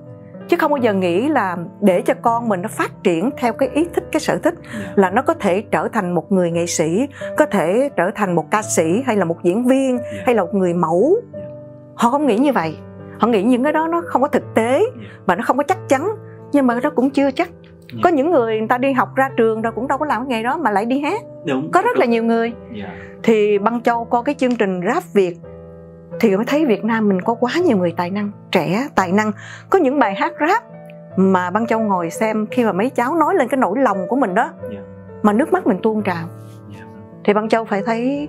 Chứ không bao giờ nghĩ là để cho con mình nó phát triển theo cái ý thích cái sở thích là nó có thể trở thành một người nghệ sĩ có thể trở thành một ca sĩ hay là một diễn viên hay là một người mẫu. Họ không nghĩ như vậy. Họ nghĩ những cái đó nó không có thực tế và nó không có chắc chắn. Nhưng mà nó cũng chưa chắc Dạ. có những người người ta đi học ra trường rồi cũng đâu có làm cái nghề đó mà lại đi hát. Đúng có rất là nhiều người. Dạ. Thì băng châu có cái chương trình rap việt thì mới thấy việt nam mình có quá nhiều người tài năng trẻ tài năng. Có những bài hát rap mà băng châu ngồi xem khi mà mấy cháu nói lên cái nỗi lòng của mình đó Dạ. mà nước mắt mình tuôn trào. Dạ. Thì băng châu phải thấy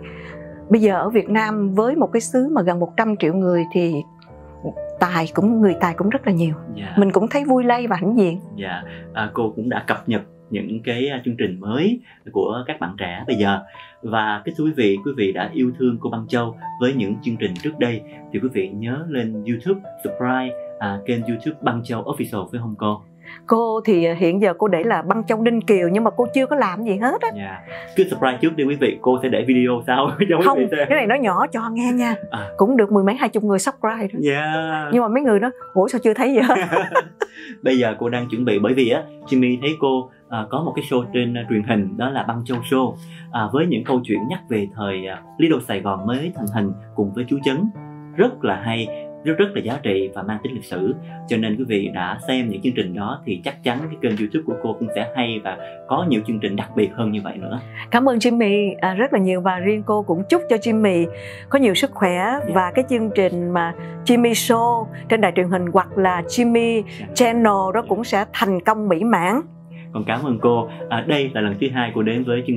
bây giờ ở việt nam với một cái xứ mà gần 100 triệu người thì tài cũng người tài cũng rất là nhiều. Dạ. Mình cũng thấy vui lây và hãnh diện. Dạ, à, cô cũng đã cập nhật những cái à, chương trình mới của các bạn trẻ bây giờ. Và cái thưa quý vị, quý vị đã yêu thương cô Băng Châu với những chương trình trước đây thì quý vị nhớ lên YouTube subscribe à, kênh YouTube Băng Châu Official với Hồng Cô. Cô thì hiện giờ cô để là băng châu đinh kiều nhưng mà cô chưa có làm gì hết á Dạ. Cứ surprise trước đi quý vị, cô sẽ để video sau cho quý không cái này nó nhỏ cho nghe nha À. cũng được mười mấy hai chục người subscribe đó. Dạ. nhưng mà mấy người đó ủa sao chưa thấy hết Bây giờ cô đang chuẩn bị bởi vì á Jimmy thấy cô à, có một cái show trên à, truyền hình đó là băng châu show à, với những câu chuyện nhắc về thời à, Lido Sài Gòn mới thành hình cùng với chú Chấn rất là hay rất rất là giá trị và mang tính lịch sử. Cho nên quý vị đã xem những chương trình đó thì chắc chắn cái kênh youtube của cô cũng sẽ hay và có nhiều chương trình đặc biệt hơn như vậy nữa. Cảm ơn Jimmy à, rất là nhiều và riêng cô cũng chúc cho Jimmy có nhiều sức khỏe và cái chương trình mà Jimmy Show trên đài truyền hình hoặc là Jimmy Channel đó cũng sẽ thành công mỹ mãn. Còn cảm ơn cô. À, đây là lần thứ hai cô đến với chương